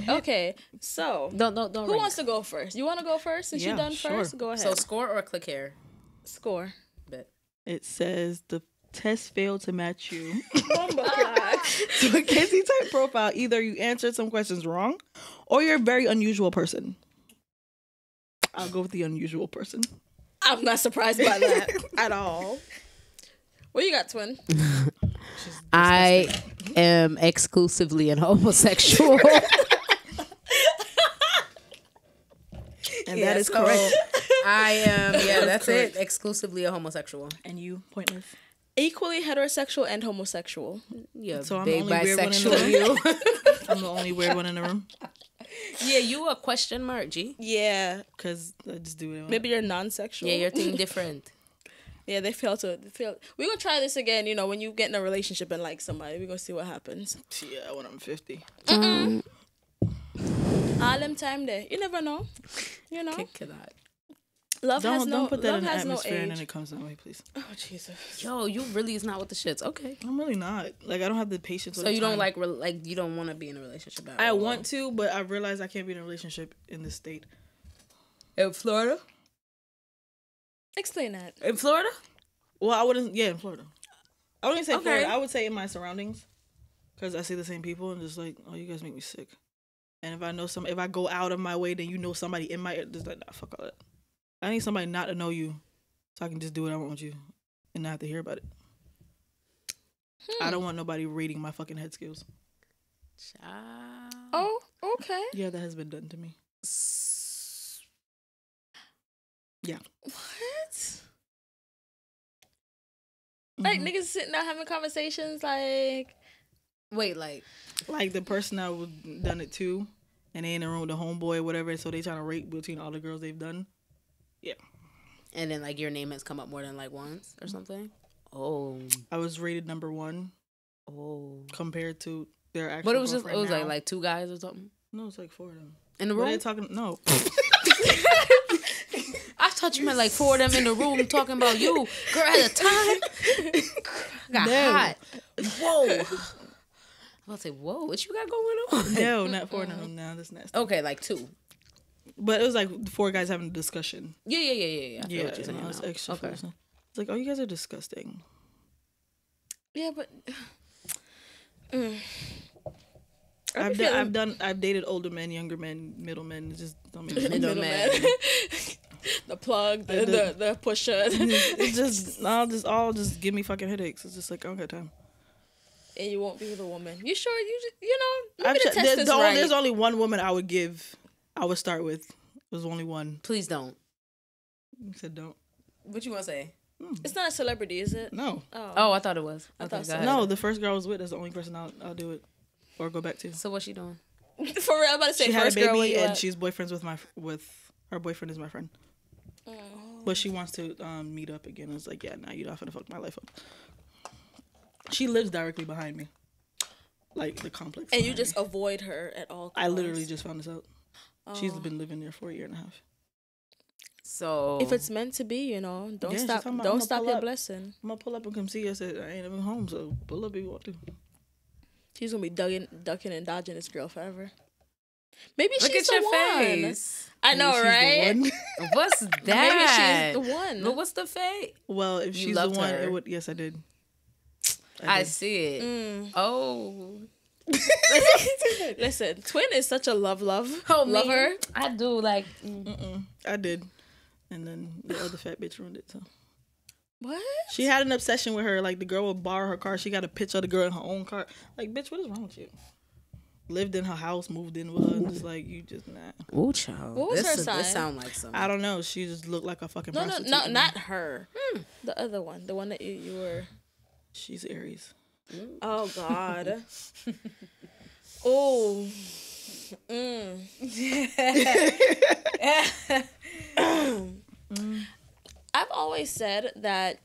All right. Okay. So Don't don't don't. who rank. wants to go first? You want to go first since you Yeah, done sure. first? Go ahead. So score or click here. score. Bet. It says the test failed to match you. Oh so in Kinsey type profile, either you answered some questions wrong or you're a very unusual person. I'll go with the unusual person. I'm not surprised by that at all. What you got, twin? I am exclusively an homosexual. And that is correct. I am. Yeah, that's it. Exclusively a homosexual. And you, pointless. Equally heterosexual and homosexual. Yeah, So I'm the big only weird one in the bisexual. I'm the only weird one in the room yeah, you a question mark, G. Yeah. because I just do it. Maybe you're non-sexual. Yeah, your thing different. Yeah, they fail to they fail. We're gonna try this again. You know, when you get in a relationship and like somebody, we're gonna see what happens. Yeah, when I'm 50. All them time there. You never know. You know, Kick that. Love has Don't no don't put that love in the has no atmosphere and then it comes that way, please. Oh Jesus. Yo, you really is not with the shits. Okay. I'm really not. Like I don't have the patience. or So the you don't time. like re- like you don't want to be in a relationship. At I all. want to, but I realize I can't be in a relationship in this state. in Florida. Explain that. In Florida. Well, I wouldn't. Yeah, in Florida. I wouldn't say Okay. Florida. I would say in my surroundings, because I see the same people and just like, oh, you guys make me sick. And if I know some, if I go out of my way, then you know somebody in my, just like, nah, fuck all that. I need somebody not to know you, so I can just do what I want with you, and not have to hear about it. I don't want nobody reading my fucking head skills. Child. Oh, okay. Yeah, that has been done to me. Yeah. What? Like Mhm. niggas sitting out having conversations like Wait, like like the person I would done it to, and they in the room with the homeboy or whatever, so they trying to rate between all the girls they've done. And then like your name has come up more than like once or something. Oh, I was rated number one oh. compared to their actual. But it was just it was like now. like two guys or something no, it's like four of them. in the What are room. they talking? No, I thought you meant like four of them in the room talking about you, girl. At a time, got No. hot. Whoa. I'm about to say, whoa, what you got going on? no, not four of them. No, that's nasty. Okay, like two. But it was like four guys having a discussion. Yeah, yeah, yeah, yeah, yeah. I Yeah, what you're saying I was now. extra. Okay. It's like, oh, you guys are disgusting. Yeah, but Mm. I've done, feeling- I've done, I've dated older men, younger men, middle men. Just don't make sense. Middle man. the plug, the, the, the pusher. it's just all just all just give me fucking headaches. It's just like I don't got time. and you won't be with a woman. You sure you just, you know, I've maybe the ch- test there- is the only- right. There's only one woman I would give. I would start with. was only one. Please don't. You said don't. What you want to say? It's not a celebrity, is it? No, Oh. Oh, I thought it was. I Okay, thought so. no. The first girl I was with is the only person I'll, I'll do it or go back to. So what's she doing? For real, I'm about to say She had a first girl. baby and at? she's boyfriends with my with her boyfriend is my friend. Oh. But she wants to um, meet up again. It's like, yeah, now you're not gonna fuck my life up. She lives directly behind me, like the complex. and you just me. avoid her at all. I literally just found this out. She's Oh. been living there for a year and a half. So If it's meant to be, you know, don't Yeah, stop. about, Don't stop your up." blessing. I'm gonna pull up and come see you. I said I ain't even home, so pull up if you want to. She's gonna be ducking, ducking and dodging this girl forever. Maybe look she's at the your one. face. I know, Maybe right? What's that? Maybe she's the one. But what's the fate? well, if You she's the one, her. it would. Yes, I did. I did. see it. Mm. Oh. Listen, Twin is such a love, love, Oh, me? lover. I do like Mm-mm, I did. And then the other fat bitch ruined it. So What? she had an obsession with her. Like the girl would borrow her car. She got a picture of the girl in her own car. Like, bitch, what is wrong with you? Lived in her house, moved in with her, and just like you just not. Ooh, child. What was this, her sign? This sound like some. I don't know. She just looked like a fucking No, no, prostitute. no, to not her. Hmm. The other one, the one that you, you were. She's Aries. Oh God. oh. Mm. I've always said that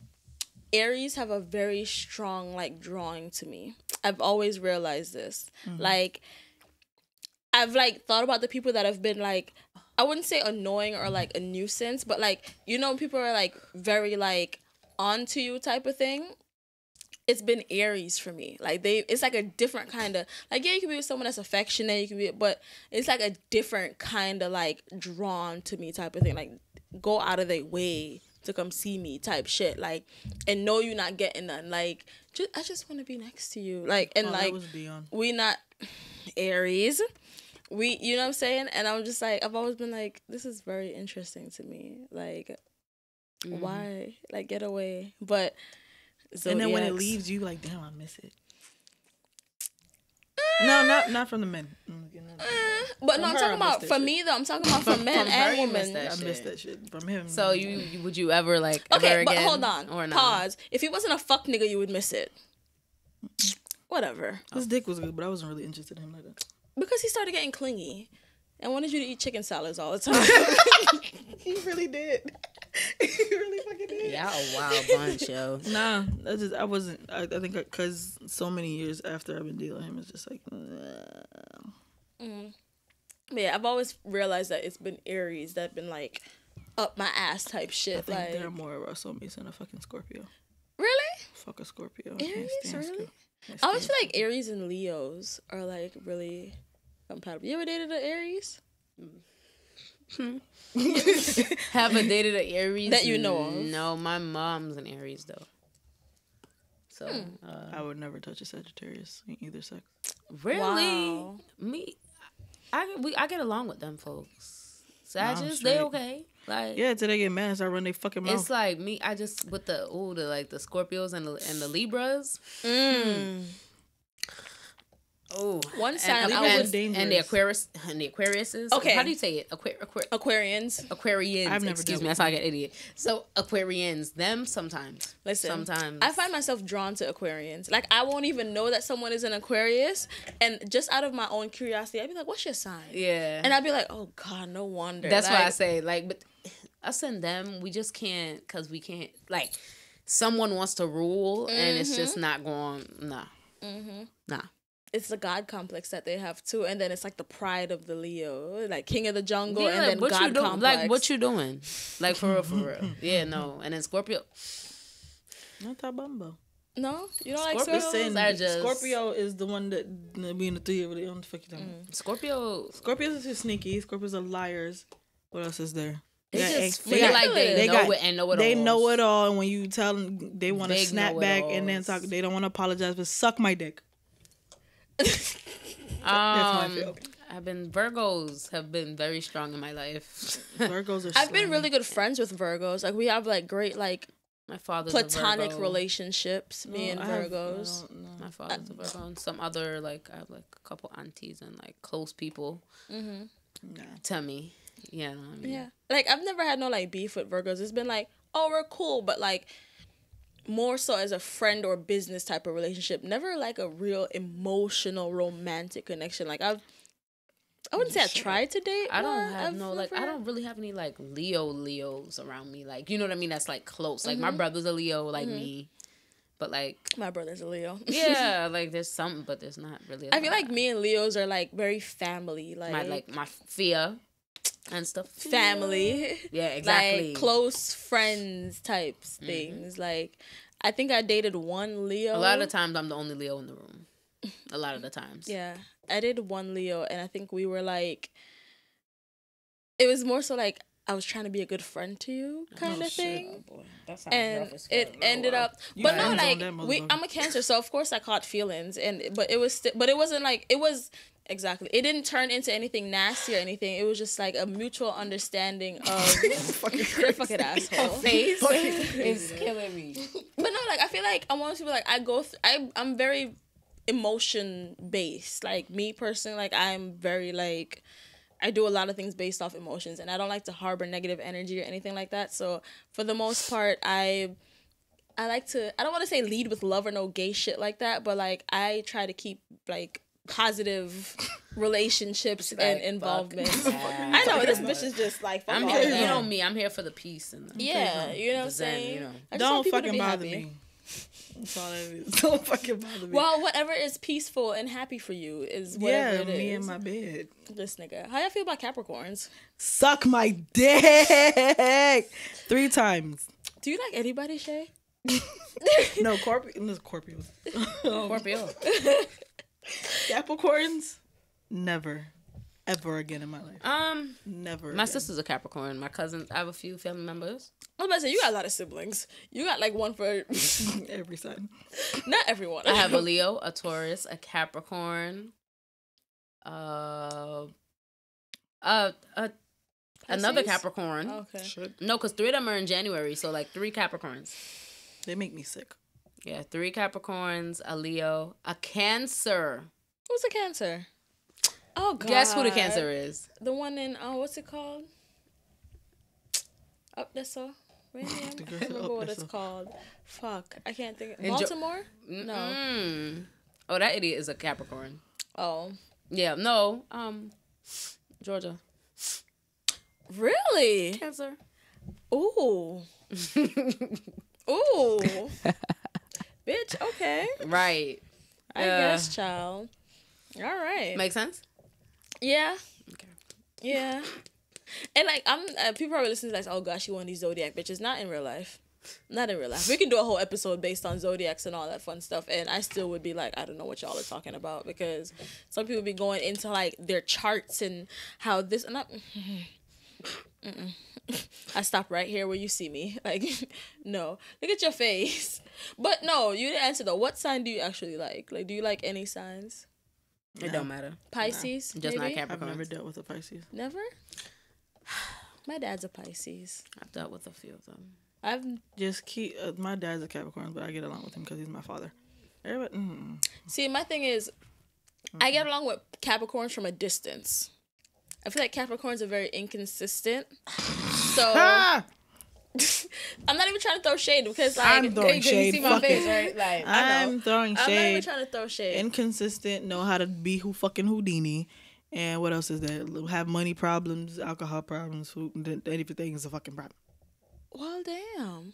Aries have a very strong like drawing to me. I've always realized this. Like I've like thought about the people that have been like I wouldn't say annoying or like a nuisance, but like you know people are like very like onto you type of thing. It's been Aries for me. Like they it's like a different kind of like yeah, you can be with someone that's affectionate, you can be but it's like a different kind of like drawn to me type of thing. Like go out of their way to come see me type shit. Like and know you're not getting none. Like just, I just want to be next to you. Like and Oh, like we not Aries. We you know what I'm saying? And I'm just like I've always been like, this is very interesting to me. Like Mm-hmm. why? Like get away. But And then when it leaves you, like, damn, I miss it. No, not not from the men. Mm, you know, But no, I'm her, talking about for shit. me though. I'm talking about from men from her, and women. that I missed that shit from him. So you you- would you ever like Okay, ever but again, hold on. or not? Pause. If he wasn't a fuck nigga, you would miss it. Whatever. his dick was good, but I wasn't really interested in him like that. Because he started getting clingy. And wanted you to eat chicken salads all the time. He really did. he really fucking did. Yeah, a wild bunch, yo. Nah, I just I wasn't. I, I think because so many years after I've been dealing with him, it's just like mm. But yeah, I've always realized that it's been Aries that have been like up my ass type I shit. think Like they're more of our soulmates than a fucking Scorpio. really? Fuck a Scorpio. I Aries, really? I always feel like Aries and Leos are like really compatible. You ever dated an Aries? Mm. Haven't dated an Aries That you know of. No, my mom's an Aries though. So Hmm. uh, I would never touch a Sagittarius in either sex. really, Wow. me, I we I get along with them folks. I'm Sagittarius, straight. they okay. Like Yeah, till they get mad and start running their fucking mouth. it's like me. I just with the oh the like the Scorpios and the and the Libras. Mm. One sign and, I and, was and the. Aquarius and the Aquariuses. Okay. how do you say it? Aqua, Aqua, Aquarians. Aquarians. I've never excuse me, that's with sound like an idiot. So Aquarians, them sometimes. Listen, sometimes I find myself drawn to Aquarians. Like I won't even know that someone is an Aquarius, and just out of my own curiosity, I'd be like, "What's your sign?" yeah, And I'd be like, "Oh God, no wonder." That's why I say like, but us and them, we just can't because we can't like. Someone wants to rule, and it's Mm-hmm. just not going. Nah, nah. It's the God complex that they have too, and then it's like the pride of the Leo, like King of the Jungle, Yeah, and then what you God doing? complex. Like what you doing? Like for real, for real. Yeah, no. And then Scorpio. Not that bumbo. No, you don't like Scorpio Scorpios? just- Scorpio is the one that being be in the three over there on the fucking time. Scorpio. Scorpios are too sneaky. Scorpios are liars. What else is there? They got just ang- feel like they, they know got- it and know it They all. know it all, and when you tell them, they want to snap back and then talk. They don't want to apologize, but suck my dick. how I Um, feel. I've been Virgos have been very strong in my life. Virgos are. I've been really good friends with Virgos. Like we have like great like My father platonic a Virgo. relationships. Me and I have- I Virgos. don't know. My father's a Virgo and some other like I have like a couple aunties and like close people Nah. to me. Yeah, I mean, Yeah. Like I've never had no like beef with Virgos. It's been like, oh, we're cool, but like more so as a friend or business type of relationship. Never like a real emotional romantic connection. Like I've I wouldn't say I tried to date. I don't have I've no like I don't really have any like Leo Leos around me. Like you know what I mean? That's like close. Like Mm-hmm. my brother's a Leo, like me. But like My brother's a Leo. yeah, like there's something, but there's not really. I I feel like me and Leos are like very family. Like, my like my fear and stuff. family. Yeah, exactly. Mm-hmm. Like close friends types things. Like I think I dated one Leo. A lot of times I'm the only Leo in the room. A lot of the times. Yeah. I did one Leo and I think we were like it was more so like I was trying to be a good friend to you kind of thing. Oh, of shit. thing. That sounds And it ended up You but no like we. I'm a cancer so of course I caught feelings and but it was sti- but it wasn't like it was exactly it didn't turn into anything nasty or anything it was just like a mutual understanding of Fucking you're a fucking asshole face is killing me. But no, like I feel like I'm one of those people like I go through. I I'm very emotion based. Like me personally, like I'm very like I do a lot of things based off emotions, and I don't like to harbor negative energy or anything like that. So for the most part, I I like to. I don't want to say lead with love or no gay shit like that, but like I try to keep like positive relationships and involvement. fuck. I know this bitch is just like fuck I'm here, that. you know me. I'm here for the peace and the Yeah, you know what I'm saying. you know. I just want Don't fucking bother happy. me. That's all that is. Don't fucking bother me. Well, whatever is peaceful and happy for you is whatever yeah, it is. me in my bed. this nigga. How y'all feel about Capricorns? Suck my dick three times. Do you like anybody, Shay? No, Corp- no, Scorpios. Scorpio. Capricorns, never, ever again in my life. Um, Never. my again. sister's a Capricorn. My cousins. I have a few family members. I was about to say you got a lot of siblings. You got like one for every son. not everyone. I have a Leo, a Taurus, a Capricorn, uh, uh, uh another Pisces? Capricorn. okay. Should. No, because three of them are in January, so like three Capricorns. They make me sick. Yeah, three Capricorns, a Leo, a Cancer. Who's a Cancer? Oh God. Guess who the Cancer is? The one in oh, what's it called? Up there, so. Right I can't remember up what it's called. Fuck, I can't think. In Jo- Baltimore? No. Mm. Oh, that idiot is a Capricorn. Oh, Yeah, no. Um, Georgia. really? Cancer. Ooh. Ooh. Bitch. Okay. Right. I Yeah. guess, child. All right. Make sense? yeah. Okay. Yeah. And like I'm, uh, people are listening to like, oh gosh, you of these zodiac bitches. Not in real life. Not in real life. We can do a whole episode based on zodiacs and all that fun stuff, and I still would be like, I don't know what y'all are talking about because some people be going into like their charts and how this and I. Mm-mm. I stop right here where you see me. Like, no, look at your face. But no, you didn't answer though. What sign do you actually like? Like, do you like any signs? It don't matter. Pisces, Just not maybe? I've Capricorn. never dealt with a Pisces. Never. My dad's a Pisces. I've dealt with a few of them. I've Just keep. Uh, my dad's a Capricorn, but I get along with him because he's my father. Everybody, mm, see. My thing is, I get along with Capricorns from a distance. I feel like Capricorns are very inconsistent. So ah! I'm not even trying to throw shade because like I'm throwing You shade. see my Fuck face, it. right? Like, I'm throwing shade. I'm not even trying to throw shade. Inconsistent. Know how to be who fucking Houdini. And what else is there? Have money problems, alcohol problems, food, everything is a fucking problem. well, damn.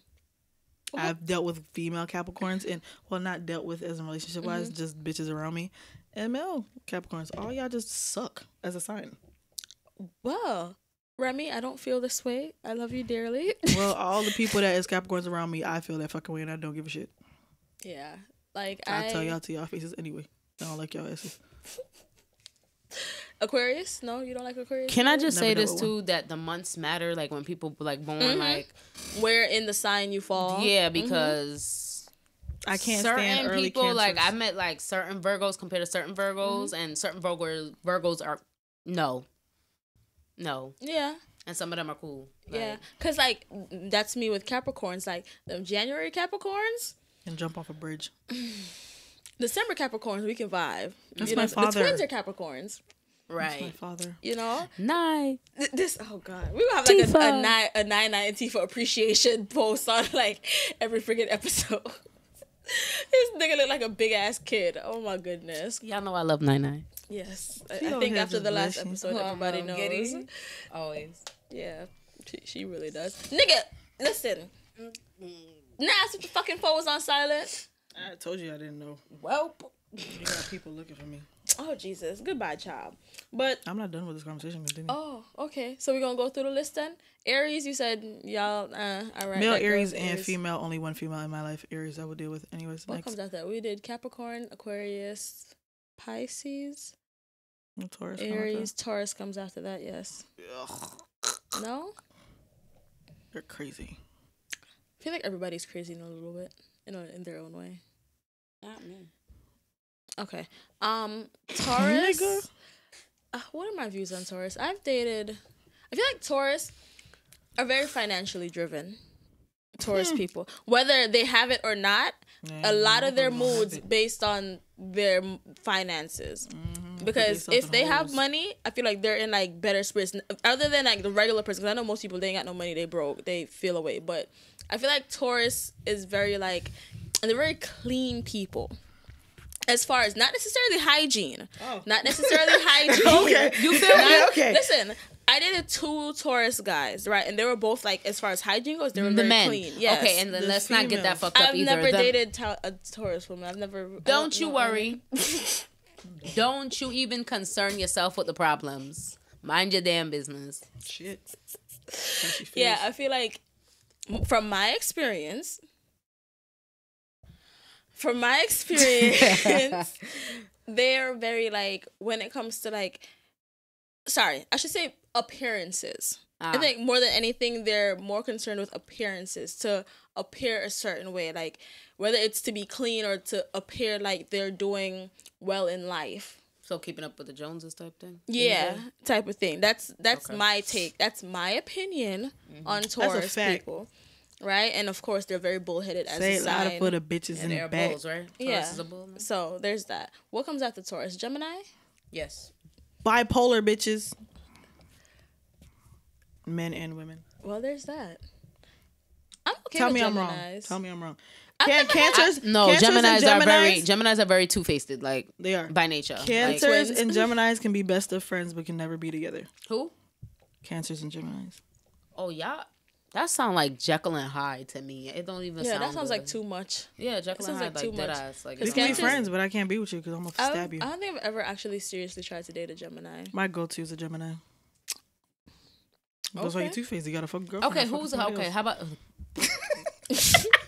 I've dealt with female Capricorns and well, not dealt with as in relationship wise, Mm-hmm. just bitches around me. And male Capricorns, all y'all just suck as a sign. Well, Remy, I don't feel this way. I love you dearly. Well, all the people that is Capricorns around me, I feel that fucking way, and I don't give a shit. yeah, like I, I, tell y'all to y'all faces anyway. I don't like y'all asses. Aquarius. No, you don't like Aquarius. Can I just Never say this with too? That the months matter. Like when people like born, Mm-hmm. like Where in the sign you fall? yeah, because I can't certain stand early people like I met like certain Virgos compared to certain Virgos, and certain Virgo Virgos are no, no, Yeah. and some of them are cool. Yeah, cause like that's me with Capricorns. Like them January Capricorns, and jump off a bridge. December Capricorns, we can vibe. That's you my know, father. The twins are Capricorns. Right. My father. You know, Nine. This. Oh God, we gonna have like a, a Tifa. nine a nine nine Tifa appreciation post on like every freaking episode. this nigga look like a big ass kid. Oh my goodness. Y'all know I love Nine Nine. Yes, I, I think after the last episode, Oh, everybody knows. giddy. Always. Yeah, she, she really does. Nigga, listen. Nah, put the fucking phone was on silent. I told you I didn't know. Well, You got people looking for me. oh Jesus, goodbye, child. But I'm not done with this conversation. Continue. oh, okay. So we're gonna go through the list then. Aries, you said y'all. Uh, all right. Male Aries and female, only one female in my life. Aries, I would deal with. Anyways, What next. comes after that? We did Capricorn, Aquarius, Pisces, Taurus. Aries, Taurus comes after that. Yes. that. No. They're crazy. I feel like everybody's crazy in a little bit, in a, in their own way. Not me. Okay. Um, Taurus. Uh, what are my views on Taurus? I've dated. I feel like Taurus are very financially driven. Taurus people, whether they have it or not, Yeah, a lot of their motherfuckers don't have moods based on their finances. Mm-hmm. Because if in they have money, I feel like they're in like better spirits. Other than like the regular person, because I know most people they ain't got no money, they broke, they feel away. But I feel like Taurus is very like, and they're very clean people. As far as not necessarily hygiene, Oh. not necessarily hygiene. Okay. you feel me? me? Okay. Listen, I dated two Taurus guys, right? And they were both like, as far as hygiene goes, they were The very men. clean. Yes. Okay, and then The let's not get that fucked up I've either. never The- dated ta- a Taurus woman. I've never. I Don't you know worry. Don't you even concern yourself with the problems. Mind your damn business. Shit. Yeah, I feel like from my experience, from my experience, they're very like when it comes to like sorry, I should say appearances. I Ah. think more than anything they're more concerned with appearances to appear a certain way like whether it's to be clean or to appear like they're doing well in life. So keeping up with the Joneses type thing. Yeah, type of thing. That's that's Okay. Mm-hmm. my take. That's my opinion on Taurus fact. people, right? And of course, they're very bullheaded as Say a it louder sign. for the bitches And in they're the back. bulls, right? Yeah. Taurus is a bull. now? So there's that. What comes after Taurus? Gemini. Yes. Bipolar bitches. Men and women. Well, there's that. I'm okay Tell with me I'm wrong. Tell me I'm wrong. Can- never had- cancers, No, cancers and Gemini's, are very Geminis- Gemini's are very two faced, like They are. by nature. Cancers Twins. and Geminis can be best of friends, but can never be together. who? Cancers and Geminis. Oh y'all. That sound like Jekyll and Hyde to me. It don't even Yeah, sound that sounds like too much. Yeah, Jekyll and Hyde like like, too dead much. ass. Like We can be friends, but I can't be with you because I'm gonna stab you. I don't think I've ever actually seriously tried to date a Gemini. My go-to is a Gemini. That's why you Okay. two faced. You got a fucking girlfriend. Okay, who's somebody okay? else. How about?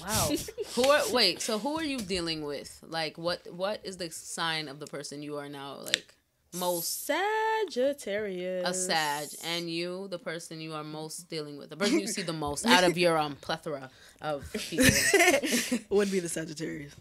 wow. Who are wait? So who are you dealing with? Like, what what is the sign of the person you are now like most Sagittarius. a Sag, and you the person you are most dealing with, the person you see the most out of your um plethora of people. would be the Sagittarius.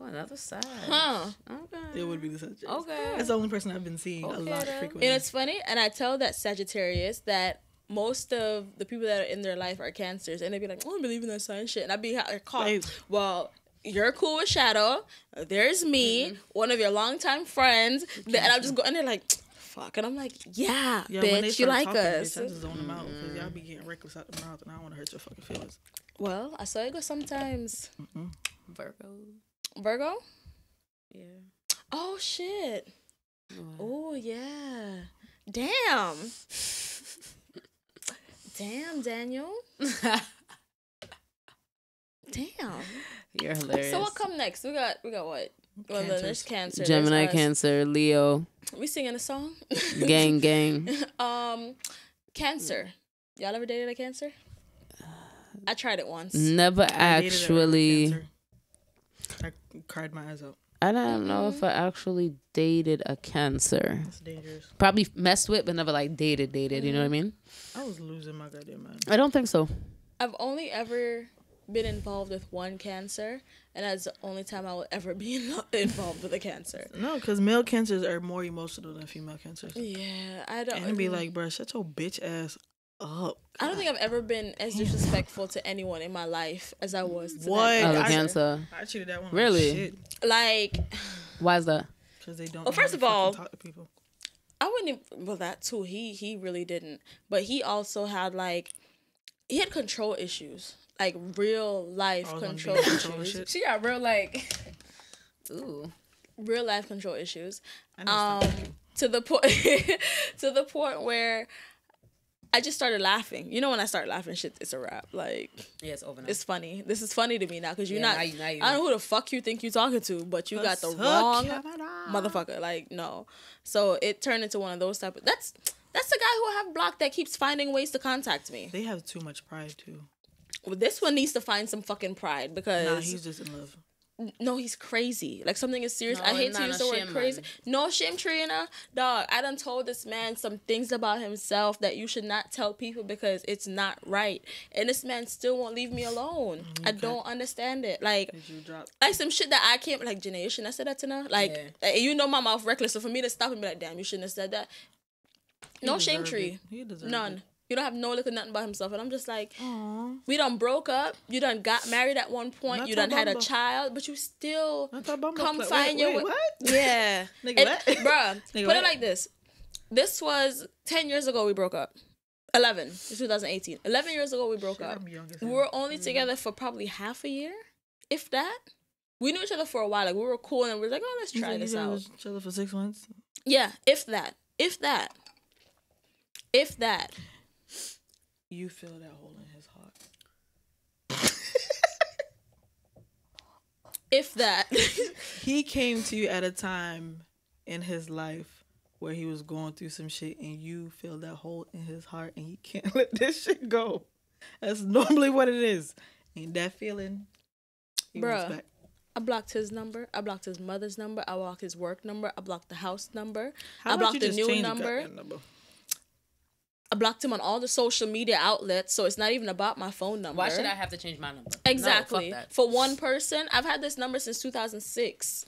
Oh, another Sag. Huh. Okay. It would be the Sagittarius. Okay. That's the only person I've been seeing a lot then. frequently. And it's funny, and I tell that Sagittarius that most of the people that are in their life are cancers, and they'd be like, "Oh, I don't believe in that sign shit," and I'd be ha- caught. Hey. Well, you're cool with Shadoe. There's me, mm-hmm. one of your longtime friends, and I'm just going. And they're like, "Fuck," and I'm like, "Yeah, yeah, bitch, you like talking, us." Bitch, I just zone them out because y'all be mm. getting reckless out the mouth, and I don't want to hurt your fucking feelings. well, I saw it go sometimes. Virgo. Virgo. Yeah. Oh shit. Oh yeah. Damn. Damn, Daniel. Damn. You're hilarious. So what come next? We got we got what? Well, then there's Cancer. Gemini, us. Cancer, Leo, We singing a song. gang, gang. um, Cancer. Y'all ever dated a Cancer? I tried it once. Never I dated a actually. Cancer. I cried my eyes out. I don't know if I actually dated a Cancer. It's dangerous. Probably messed with, but never like dated, dated. You know what I mean? I was losing my goddamn mind. I don't think so. I've only ever been involved with one Cancer, and that's the only time I will ever be in- involved with a Cancer. No, because male cancers are more emotional than female cancers. Yeah, I don't. And it'd be like, bro, shut your bitch ass up. I don't think I've ever been as disrespectful to anyone in my life as I was. To What? That As Cancer. I treated that one Really? like shit like, Why is that? because they don't. Well, first of all- talk to people. I wouldn't. Even, well, that too. He he really didn't. But he also had like, he had control issues, like real life I was on control being control and issues. She got real like. Ooh. Real life control issues. I Um, to the point, to the point where. I just started laughing. You know when I start laughing, shit, it's a wrap. Like Yeah, it's over now. it's funny. This is funny to me now because you're Yeah, not. now you- now you I don't know who the fuck you think you're talking to, but you got the wrong Canada. motherfucker. Like no, so it turned into one of those type of. That's that's the guy who I have blocked that keeps finding ways to contact me. They have too much pride too. Well, this one needs to find some fucking pride because Nah, he's just in love. No, he's crazy. Like something is serious. No, I hate to use the word crazy. man. No shame, Trina. Dog, I done told this man some things about himself that you should not tell people because it's not right. And this man still won't leave me alone. I don't understand it. Like Did you drop? like some shit that I can't like Janae, you shouldn't have said that to her. Like, Yeah. like, you know my mouth reckless. So for me to stop and be like, damn, you shouldn't have said that. No shame tree. it. He deserved None. it. You don't have no liquor nothing about himself. And I'm just like, Aw. we done broke up. You done got married at one point. Not you done had a child, but you still I thought Bumbo come find wait, your wait, wa- what? Yeah. Nigga, what? Bruh, Nigga, put what? it like this. This was 10 years ago we broke up. 11. 2018. 11 years ago we broke Shit, up. I'm young as We were only mm. together for probably half a year, if that. We knew each other for a while. Like we were cool and we were like, oh, let's try this out. each other for six months. Yeah, if that. If that. If that. You feel that hole in his heart. If that. He came to you at a time in his life where he was going through some shit and you feel that hole in his heart and you can't let this shit go. That's normally what it is. Ain't that feeling? Bruh. I blocked his number. I blocked his mother's number. I blocked his work number. I blocked the house number. How I blocked you the just new number. number? I blocked him on all the social media outlets, so it's not even about my phone number. Why should I have to change my number? Exactly. No, fuck that. For one person, I've had this number since 2006.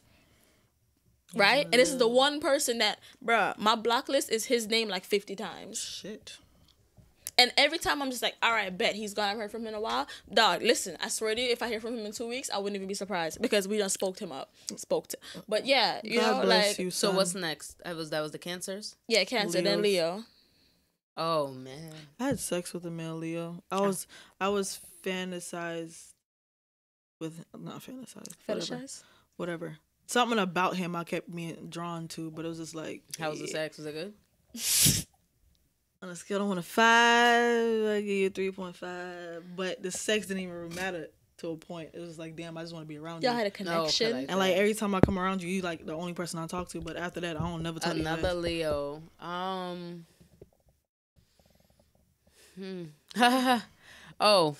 Right? And this is the mm-hmm. one person that, bruh, my block list is his name like 50 times. Shit. And every time I'm just like, all right, bet he's gone. I've heard from him in a while. Dog, listen, I swear to you, if I hear from him in two weeks, I wouldn't even be surprised because we done spoke him up. Spoke to. But yeah, you God know, bless like, you. So what's next? That was that was the cancers. yeah, Cancer, then Leo. Oh man. I had sex with a male Leo. I was I was fantasized with not fantasized. Whatever. Whatever. Something about him I kept being drawn to, but it was just like How was the sex? Was it good? On a scale of one to five, I give you three point five. But the sex didn't even matter to a point. It was like, damn, I just want to be around Y'all you. had a connection. like- and like every time I come around you, you like the only person I talk to. But after that, I don't never talk Another to you. Leo. Um. Hmm. oh,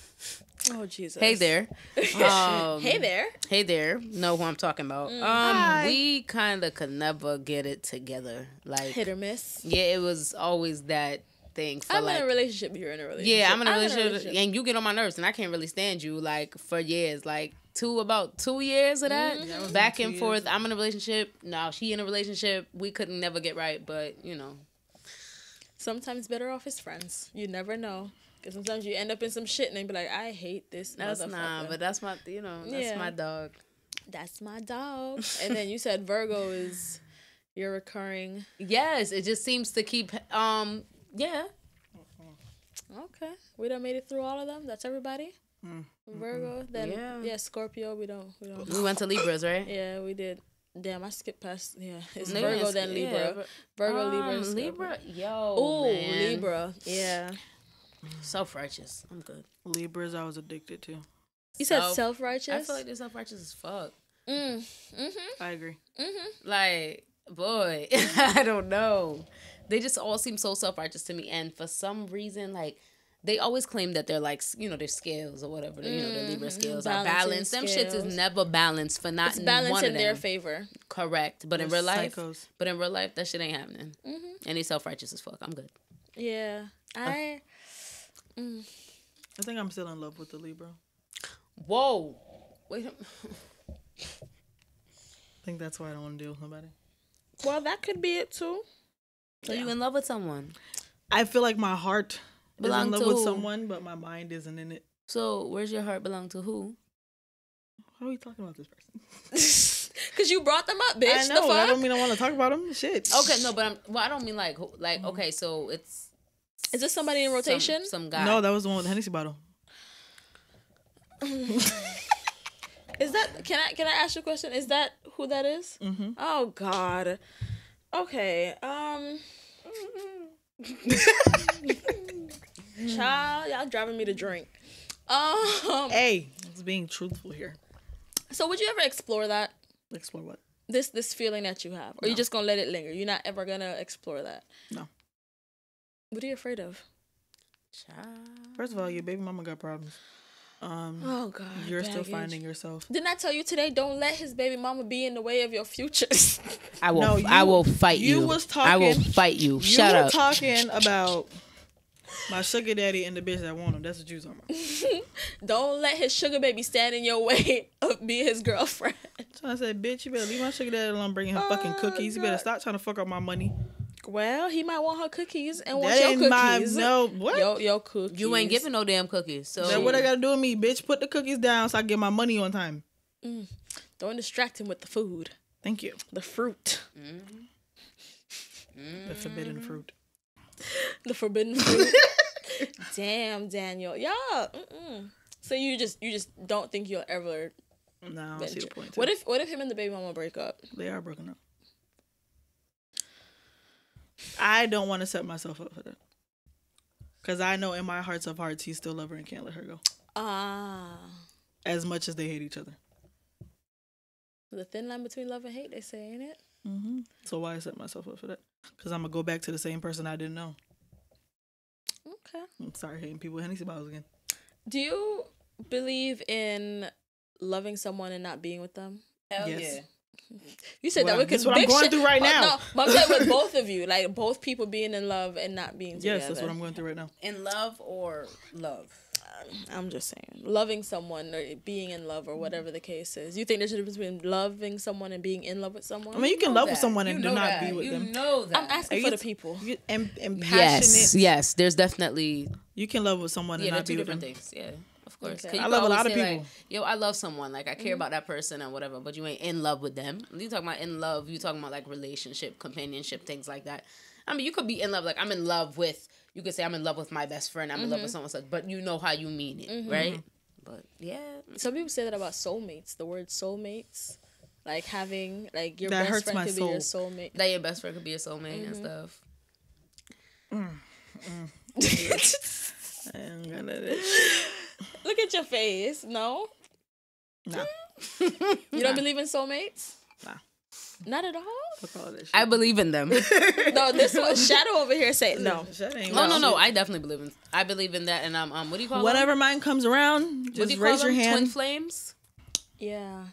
oh, Jesus. hey there. Um, Hey there. Hey there. Know who I'm talking about. Um, Hi. we kind of could never get it together. Like, Hit or miss. yeah, it was always that thing for I'm like. in a relationship. You're in a relationship. yeah, I'm in a relationship, and you get on my nerves, and I can't really stand you like for years, like two about two years of that, Mm-hmm. Yeah, it was back and two forth. years. I'm in a relationship now. She in a relationship. We couldn't never get right, but you know, Sometimes better off as friends. You never know. Because sometimes you end up in some shit and then be like, I hate this that's motherfucker. nah. But that's my, you know, that's Yeah. my dog. That's my dog. and then you said Virgo is your recurring. Yes, it just seems to keep. Um, yeah, Okay. We done made it through all of them. That's everybody. Mm. Virgo. Then Yeah. yeah. Scorpio. We don't. We don't. we went to Libras, right? Yeah, we did. Damn, I skipped past. Yeah, it's No, Virgo yes, then yeah, Libra. Vir- Virgo, Um, Libra, Scorpio. Libra, yo, Oh, man. Libra. Yeah. self righteous. I'm good. Libras, I was addicted to. You said Self- self righteous. I feel like they're self righteous as fuck. Mm. Mm-hmm. I agree. Mm-hmm. Like, boy, I don't know. They just all seem so self righteous to me, and for some reason, like. They always claim that they're like, you know, their scales or whatever, you know, their Libra scales are Mm-hmm. Balanced. Them shits is never balanced for not It's balanced one in of their them. favor. Correct, but in They're real life, psychos. but in real life, that shit ain't happening. Mm-hmm. And he's self righteous as fuck. I'm good. Yeah. I. I think I'm still in love with the Libra. Whoa, wait. I think that's why I don't want to deal with nobody. Well, that could be it too. Are you in love with someone? I feel like my heart is Belong in love to with who? someone, but my mind isn't in it. So where's your heart belong to who? How are we talking about this person? Cause you brought them up, bitch. I know. The I don't mean I want to talk about them. Shit. Okay, no, but I'm well. I don't mean like who- like okay. So it's Is this somebody in some- rotation? Some, guy. No, that was the one with the Hennessy bottle. Is that? Can I? Can I ask you a question? Is that who that is? Mm-hmm. Oh God. Okay. Um. Child, y'all driving me to drink. Um. Hey, it's being truthful here. So would you ever explore that? Explore what? This this feeling that you have, or you just gonna let it linger? You're not ever gonna explore that. No. What are you afraid of? Child. First of all, your baby mama got problems. Um, Oh God. you're still finding yourself. Didn't I tell you today? Don't let his baby mama be in the way of your future. I will. No, I will fight you. you was talking. I will fight you. You Shut were up. talking about my sugar daddy and the bitch that want him. That's what you was talking about. Don't let his sugar baby stand in your way of being his girlfriend. So I said, bitch, you better leave my sugar daddy alone bringing her oh, fucking Oh, cookies. You better stop trying to fuck up my money. Well, he might want her cookies and want That your ain't my cookies. no what? Yo, yo, cookies. you ain't giving no damn cookies. So That what I gotta do with me, bitch? Put the cookies down so I get my money on time. Mm. Don't distract him with the food, Thank you. the fruit, The forbidden mm-hmm. fruit. the forbidden fruit. Damn, Daniel. Yeah. Mm-mm. So you just you just don't think you'll ever No, I see the point. What What if what if him and the baby mama break up? they are broken up? I don't want to set myself up for that. Because I know in my hearts of hearts, he still love her and can't let her go. Ah, As much as they hate each other. the thin line between love and hate. They say, ain't it? hmm So why I set myself up for that? Because I'm gonna go back to the same person I didn't know. Okay. I'm sorry hating people with Hennessy bottles again. Do you believe in loving someone and not being with them? Hell Yes. yeah. You said Well, that with that's what I'm going through right but now. No, but I'm saying with both of you, like both people being in love and not being together. Yes, that's what I'm going through right now. In love or love? I'm just saying, loving someone or being in love or whatever the case is. You think there's a difference between loving someone and being in love with someone? I mean, you can know love with that. someone You and do not that. be with you them. know that. I'm asking Are for the people. You, and, and passionate. Yes, yes. There's definitely You can love with someone and yeah, they're not two be with different them. things. Yeah, of course. Okay. 'Cause I love a lot of say, like, people. Yo, I love someone. Like I care Mm-hmm. about that person and whatever, but you ain't in love with them. You talking about in love? You talking about like relationship, companionship, things like that. I mean, you could be in love. Like I'm in love with. You could say I'm in love with my best friend. I'm in love Mm-hmm. with someone such, but you know how you mean it, right? But yeah, Some people say that about soulmates. The word soulmates, like having like your That best hurts friend my could be your soulmate. that your best friend could be a soulmate and Mm-hmm. stuff. I ain't gonna- Look at your face. No, Nah, you don't believe in soulmates. Nah. Not at all. fuck all that shit. I believe in them. No, this one Shadoe over here saying no. No, no, no. I definitely believe in. I believe in that, and um, um, what do you call them? Whatever mine comes around, What do just you call raise your them? Twin flames. Yeah.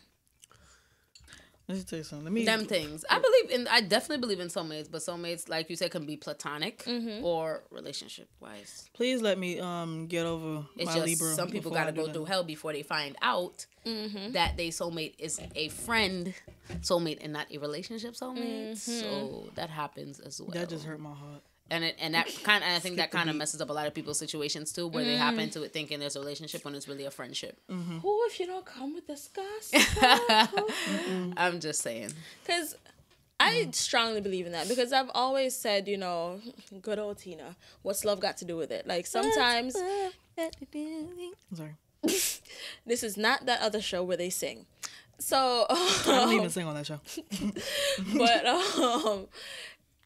Let me tell you something. Let me. them things. I believe in. I definitely believe in soulmates, but soulmates, like you said, can be platonic Mm-hmm. or relationship wise. Please let me um get over It's my just Libra. some people got to go that. through hell before they find out Mm-hmm. that they soulmate is a friend soulmate and not a relationship soulmate. So that happens as well. That just hurt my heart. And it, and that kind. And I think that kind of messes up a lot of people's situations too, where they hop mm. into it thinking there's a relationship when it's really a friendship. Mm-hmm. Who if you don't come with the scars? I'm just saying. Because I mm. strongly believe in that because I've always said, you know, good old Tina, what's love got to do with it? Like sometimes sorry. this is not that other show where they sing. So, I don't even sing on that show. but um,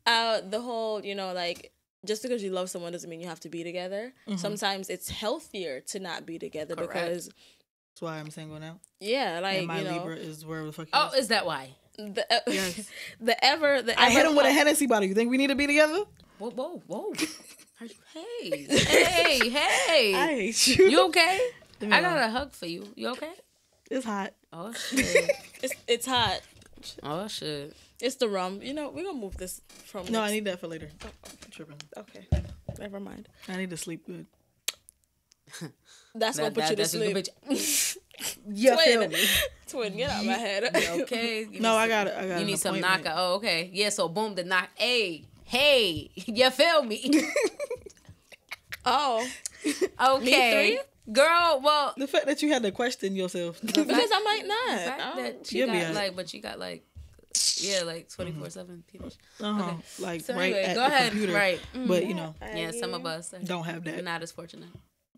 uh, the whole, you know, like just because you love someone doesn't mean you have to be together. Sometimes it's healthier to not be together Correct. because, That's why I'm single now. yeah, like And my you know, Libra is where the fuck. Oh, is. is that why? the Yes. the ever the I hit him with a po- Hennessy bottle. You think we need to be together? Whoa, whoa, whoa. Are you- hey, hey, hey. hate you. You okay? I got a hug for you. You okay? It's hot. Oh shit. It's it's hot. Oh shit. It's the rum. You know, we're gonna move this from No, I need that for later. Oh, I'm tripping. Okay. Never mind. I need to sleep good. That's That, gonna put you to that's sleep. bitch. Yeah, Twin. Twin, get out of my head. Okay. You No, I got it. I got You need some appointment. knockout. Oh, okay. Yeah. So boom, the knock. Hey, hey. You feel me? Oh, Okay. Girl, well, The fact that you had to question yourself. because I might the not. fact Oh. that she You'll got like, but she got like, yeah, like mm-hmm. twenty four seven people. Uh-huh. Like So right anyway, at go the ahead. computer. Right. Mm-hmm. But you know, Yeah, some of us are don't have we're that. not as fortunate.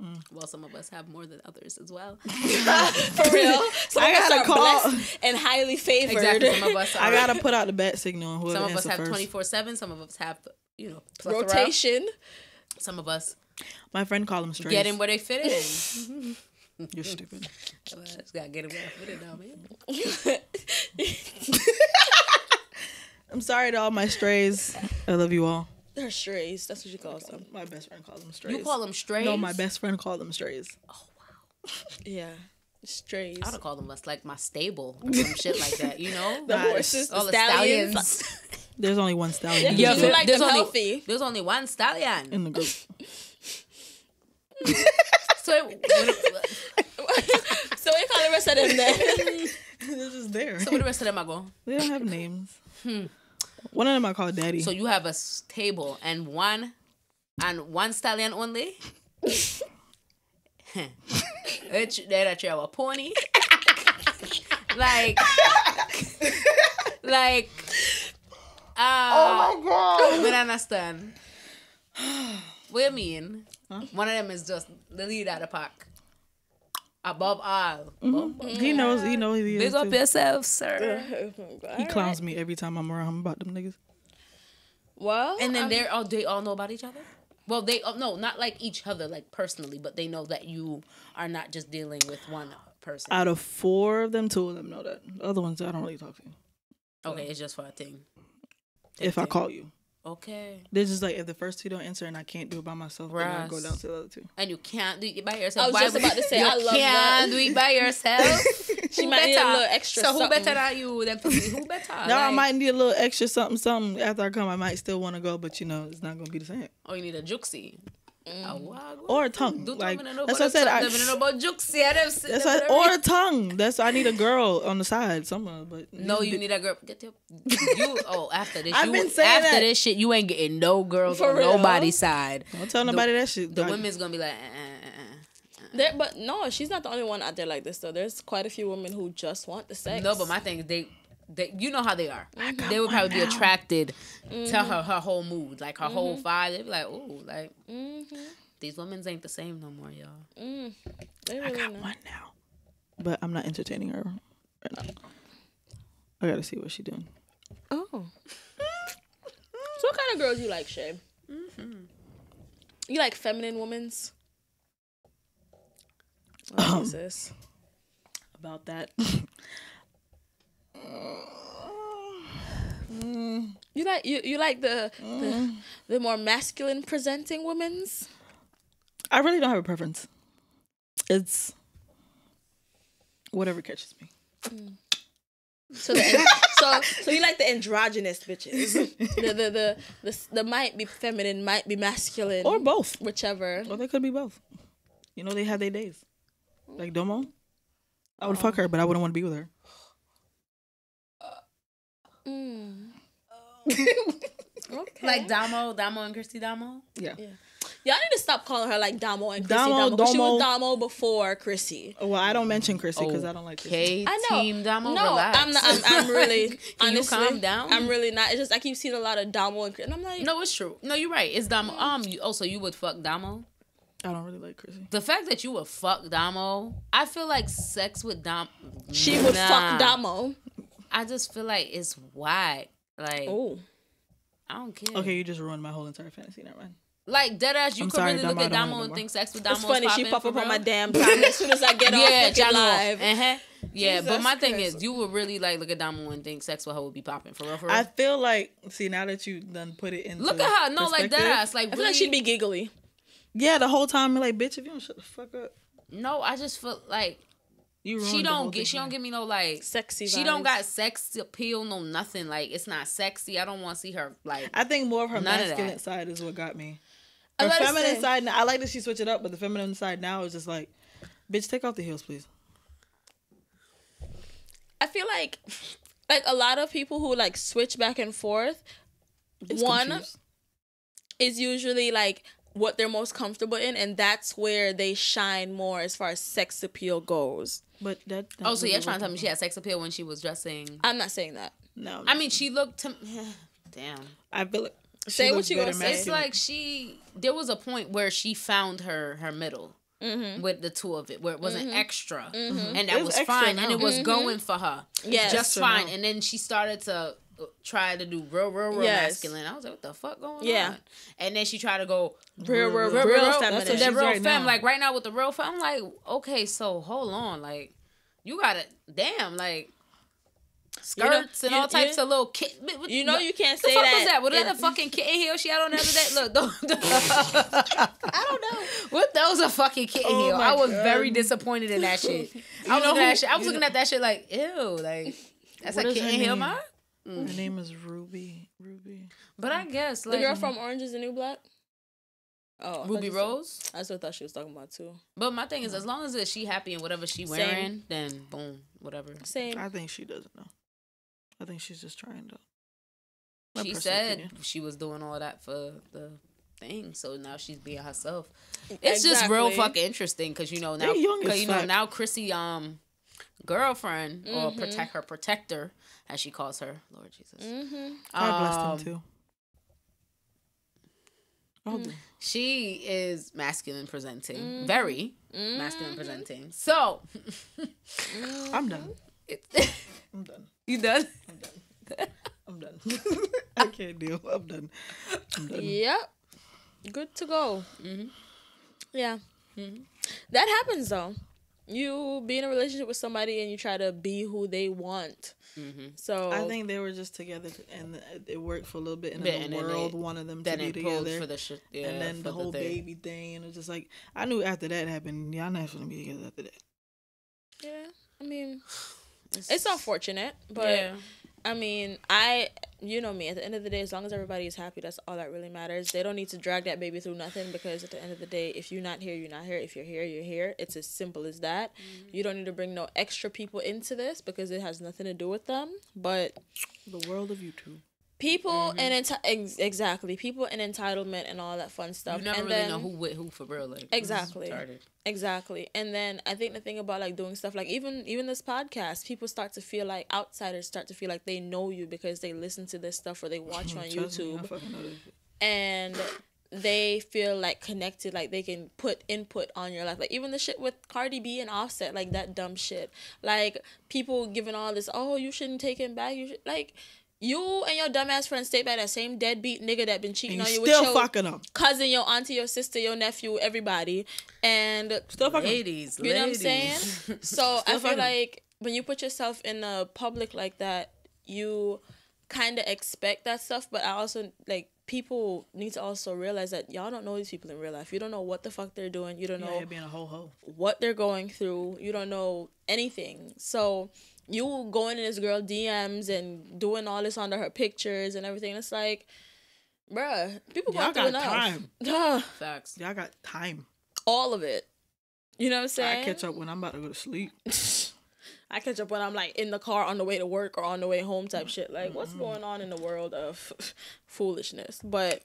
Mm. Well, some of us have more than others as well. For real. Some I gotta are call- and highly favored. exactly. Some of us are. I gotta put out the bat signal and some of us have twenty four seven. Some of us have, you know, plethora. Rotation. Some of us My friend called them strays. get in where they fit in. You're stupid. Well, I just gotta get in where I fit in now, man. I'm sorry to all my strays. I love you all. They're strays. That's what you call them. My best friend calls them strays. You call them strays? No, my best friend called them strays. Oh wow. yeah. Strays. I would have called them less like my stable or some shit like that. You know, The Nice. horses, all the stallions. stallions. There's only one stallion Yeah, in, you like there's only healthy. there's only one stallion. in the group. So what, So we call the rest of them then. They're just there. so what the rest of them are going? They don't have names. One of them I call Daddy. So you have a table and one and one stallion only. It's that you have a pony. like, like. Uh, oh my god! But understand. What do you mean? One of them is just the lead out of the pack. Above all. Mm-hmm. Above- he knows. He knows he is Big up too. yourself, sir. He clowns me every time I'm around about them niggas. Well, And then I'm- they're all they all know about each other. Well, they oh, no, not like each other, like personally, but they know that you are not just dealing with one person. Out of four of them, two of them know that. The other ones, I don't really talk to. okay, it's just for a thing. If I call you, Okay, they're just like if the first two don't answer and I can't do it by myself, then I go down to the other two. and you can't do it by yourself. I was Why just about to say, you I love can't that. do it by yourself. She Who might need a better? little extra So who better than you? Than for me? Who better? No, I might need a little extra something, something after I come. I might still want to go, but you know, it's not gonna be the same. Oh, you need a juxie. Mm. Or a tongue, Do like tell me no that's what I said. I, something, me know about juxie. I never said that's what, but I or a tongue. That's why I need a girl on the side somewhere. But No, these you need a girl. Get your you. Oh, after this, I've you, been saying after that. this shit, you ain't getting no girls For on real? nobody's side. Don't tell nobody that shit. The dog. women's gonna be like, uh, uh, uh, There, but no, she's not the only one out there like this though. There's quite a few women who just want the sex. no. But my thing is, they, they, you know how they are. They would one probably be attracted Mm-hmm. to her, her whole mood, like her whole vibe. They'd be like, ooh, like Mm-hmm. these women's ain't the same no more, y'all. Mm, they I really got not. one now, but I'm not entertaining her right now. I gotta see what she doing. Oh. so what kind of girls you like, Shay? Mm-hmm. You like feminine women's? Um, Oh, Jesus. About that. You like you, you like the, Mm. the the more masculine presenting women's? I really don't have a preference. It's whatever catches me. So the so so you like the androgynous bitches. The the the the, the might be feminine, might be masculine, Or both. whichever. Or they could be both. You know, they have their days. Like Domo. I would fuck her, but I wouldn't want to be with her. Mm. okay. Like Damo, Damo and Christy Damo. Yeah. Y'all need to stop calling her like Damo and Chrissy Damo, Damo. 'cause She was Damo before Chrissy. Well, I don't mention Chrissy because I don't like Chrissy. Okay, I know. Team Damo, no, relax. I'm not. I'm, I'm really. Can honestly, you calm down? I'm really not. It's just I keep seeing a lot of Damo and Chrissy, and I'm like, No, it's true. No, you're right. It's Damo. Um, you, also you would fuck Damo. I don't really like Chrissy. The fact that you would fuck Damo, I feel like sex with Dom. she would Nah. fuck Damo. I just feel like it's whack. Like Oh, I don't care. Okay, you just ruined my whole entire fantasy. Never mind. Like dead ass, you I'm could sorry, really Damo, look at don't Damo and think sex with Damo. it's funny. She popping pop for up on my damn time as soon as I get off Yeah, fucking Damo. live. Uh-huh. Yeah, but Jesus my thing Christ. is, you would really like look at Damo and think sex with her would be popping for real. For real. I feel like see now that you done put it in. look at her. No, like deadass. Like I feel really. like she'd be giggly. Yeah, the whole time I'm like, bitch, if you don't shut the fuck up, no, I just feel like you she don't get. She don't give me no like. Sexy. She don't got sex appeal, no nothing. Like it's not sexy. I don't want to see her like. I think more of her None of masculine side is what got me. Her feminine side, I like that she switched it up, but the feminine side now is just like, bitch, take off the heels, please. I feel like, like a lot of people who like switch back and forth. It's one confused. is usually like what they're most comfortable in, and that's where they shine more as far as sex appeal goes. but that. Oh, so you're trying to tell me she had sex appeal when she was dressing? I'm not saying that. No, I mean, she looked to. Damn. I feel like. Say what you better gonna say. It's like she. There was a point where she found her her middle. Mm-hmm. With the two of it, where it wasn't mm-hmm. extra, mm-hmm. and that It's was extra fine, now. and it was mm-hmm. going for her, yeah, just fine. now. And then she started to try to do real, real, real Yes. masculine. I was like, what the fuck going Yeah. on? And then she tried to go Real, real, real, real, real, feminine. That's real right femme. now. Like right now with the real femme, I'm like, okay, so hold on, like you gotta, damn, like skirts you- and all you- types you- of little kit. what- You know you can't the say fuck that. was that? What in- that fucking kitten heel she had on the other day? Look, those, I don't know. What those a fucking kitten Oh heel? I was God. very disappointed in that shit. I was know looking at that shit. I was looking at that shit like, ew, like that's What a kitten heel, name? Man. Her name is Ruby. Ruby. But I guess The girl from Orange is the New Black. Oh, I thought Ruby you said- Rose. I still thought she was talking about too. But my thing is, as long as that she happy in whatever she Same. wearing, then boom, whatever. Same. I think she doesn't know. I think she's just trying to. my she said opinion. she was doing all that for the thing, so now she's being herself. It's just real fucking interesting because you know now, They young 'cause, as you know now Chrissy um girlfriend or Mhm. protect her protector as she calls her, Lord Jesus. Mm-hmm. God bless Um, them too. Oh, She is masculine presenting, Mm-hmm. very masculine presenting. So I'm done. it, I'm done. you done? I'm done. I'm done. I can't deal. I'm done. I'm done. Yep. good to go. Mhm. Yeah. Mhm. That happens though. You be in a relationship with somebody and you try to be who they want. Mm-hmm. So I think they were just together and it worked for a little bit, and then the world they- wanted them to Then be it posed together. for the shit. Yeah, and then for the whole thing. baby thing, and it was just like I knew after that happened, y'all not gonna be together after that. yeah. I mean, it's unfortunate, but yeah. I mean, I you know me. At the end of the day, as long as everybody is happy, that's all that really matters. They don't need to drag that baby through nothing because at the end of the day, if you're not here, you're not here. If you're here, you're here. It's as simple as that. Mm-hmm. You don't need to bring no extra people into this because it has nothing to do with them. But The world of YouTube. People mm-hmm. and enti- ex- exactly people and entitlement and all that fun stuff. You never and really then, know who with who for real. Like Exactly. Exactly. And then I think the thing about like doing stuff like even even this podcast, people start to feel like outsiders start to feel like they know you because they listen to this stuff or they watch you on me, YouTube fucking know this shit. and they feel like connected, like they can put input on your life. Like even the shit with Cardi B and Offset, like that dumb shit. Like people giving all this, oh, you shouldn't take him back. You should like you and your dumbass friend stay by that same deadbeat nigga that been cheating And on you you still with your fucking them. cousin, your auntie, your sister, your nephew, everybody, and Still fucking Ladies, you know what I'm saying? So I feel like when you put yourself in a public like that, you kind of expect that stuff. But I also like people need to also realize that y'all don't know these people in real life. You don't know what the fuck they're doing. You don't Yeah, know being a whole hoe. what they're going through. You don't know anything. So you going in this girl DMs and doing all this under her pictures and everything. It's like, bruh, people Y'all going through got enough. time. Duh, Facts. Y'all got time. all of it. You know what I'm saying? I catch up when I'm about to go to sleep. I catch up when I'm like in the car on the way to work or on the way home type shit. Like, what's going on in the world of foolishness? But,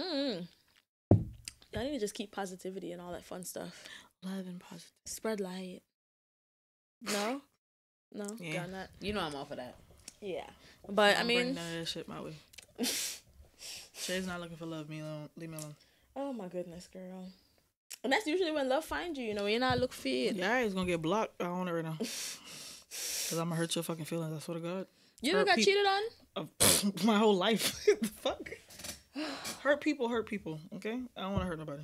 mm, I need to just keep positivity and all that fun stuff. Love and positive. Spread light. No, no, Yeah. got not. You know I'm all for that. Yeah, but I Don't bring mean, none of that shit my way. Shay's not looking for love. Me alone. Leave me alone. oh my goodness, girl. And that's usually when love finds you. You know, when you're not look fit. Yeah, he's gonna get blocked. I own it right now. Cause I'm gonna hurt your fucking feelings. I swear to God. You ever Hurt got peop- cheated on? Of my whole life. the fuck. Hurt people. Hurt people. Okay. I don't want to hurt nobody.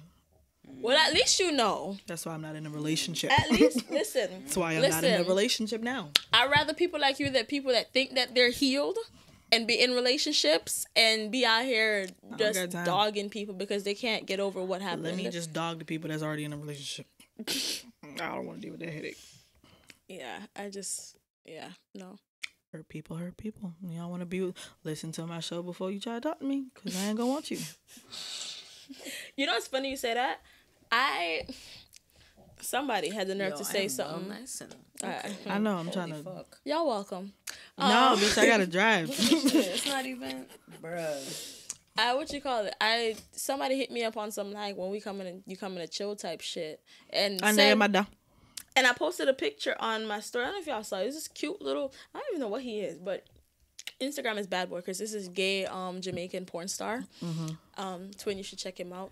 Well, at least you know. That's why I'm not in a relationship. At least listen. That's why I'm not in a relationship now. I'd rather people like you than people that think that they're healed and be in relationships and be out here just dogging people because they can't get over what happened. Let me just dog the people that's already in a relationship. I don't want to deal with that headache. yeah, I just yeah, no. Hurt people, hurt people. Y'all want to be listen to my show before you try to talk to me, cause I ain't gonna want you. You know what's funny you say that? I somebody had the nerve Yo, to say am something. Nice and, Alright. I know. I'm Holy trying to. fuck. Y'all welcome. No, Um, bitch, I gotta drive. it's not even, bruh. I what you call it? I somebody hit me up on some like when we come in and you come in a chill type shit and I said- know da. And I posted a picture on my story. I don't know if y'all saw it. It's this cute little. I don't even know what he is, but Instagram is bad boy because this is gay um Jamaican porn star. Um, twin, you should check him out.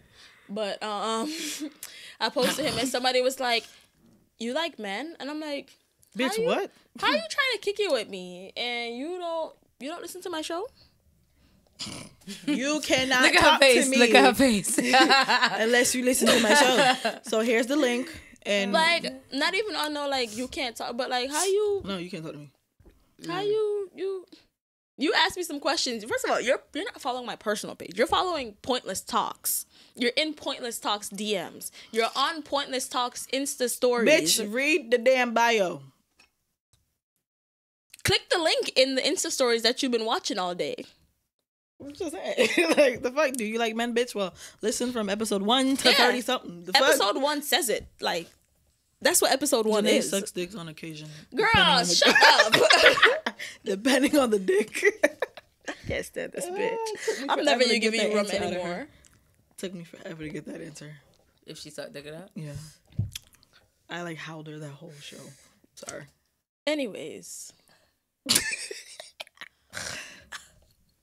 But um, I posted him and somebody was like, "You like men?" And I'm like, how Bitch, you- what? How are you trying to kick it with me and you don't you don't listen to my show? You cannot Look at her talk face. to me Look at her face. unless you listen to my show. So here's the link. And Like, not even on no like you can't talk, but like how you no, you can't talk to me. How you you you asked me some questions. First of all, you're you're not following my personal page. You're following Pointlesss Talks. You're in Pointlesss Talks DMs. You're on Pointlesss Talks Insta stories. Bitch, read the damn bio. Click the link in the Insta stories that you've been watching all day. Just saying. like the fuck, do you like men, bitch? Well, listen from episode one to Yeah. thirty something. The fuck? Episode one says it. Like that's what episode one Janae is. sucks dicks on occasion. Girl, depending on the- shut up. depending on the dick. Can't stand this bitch. me I'm forever never to you giving that you rum answer out of her. anymore. Took me forever to get that answer. if she sucked dick it out. Yeah. I like howled her that whole show. Sorry. Anyways,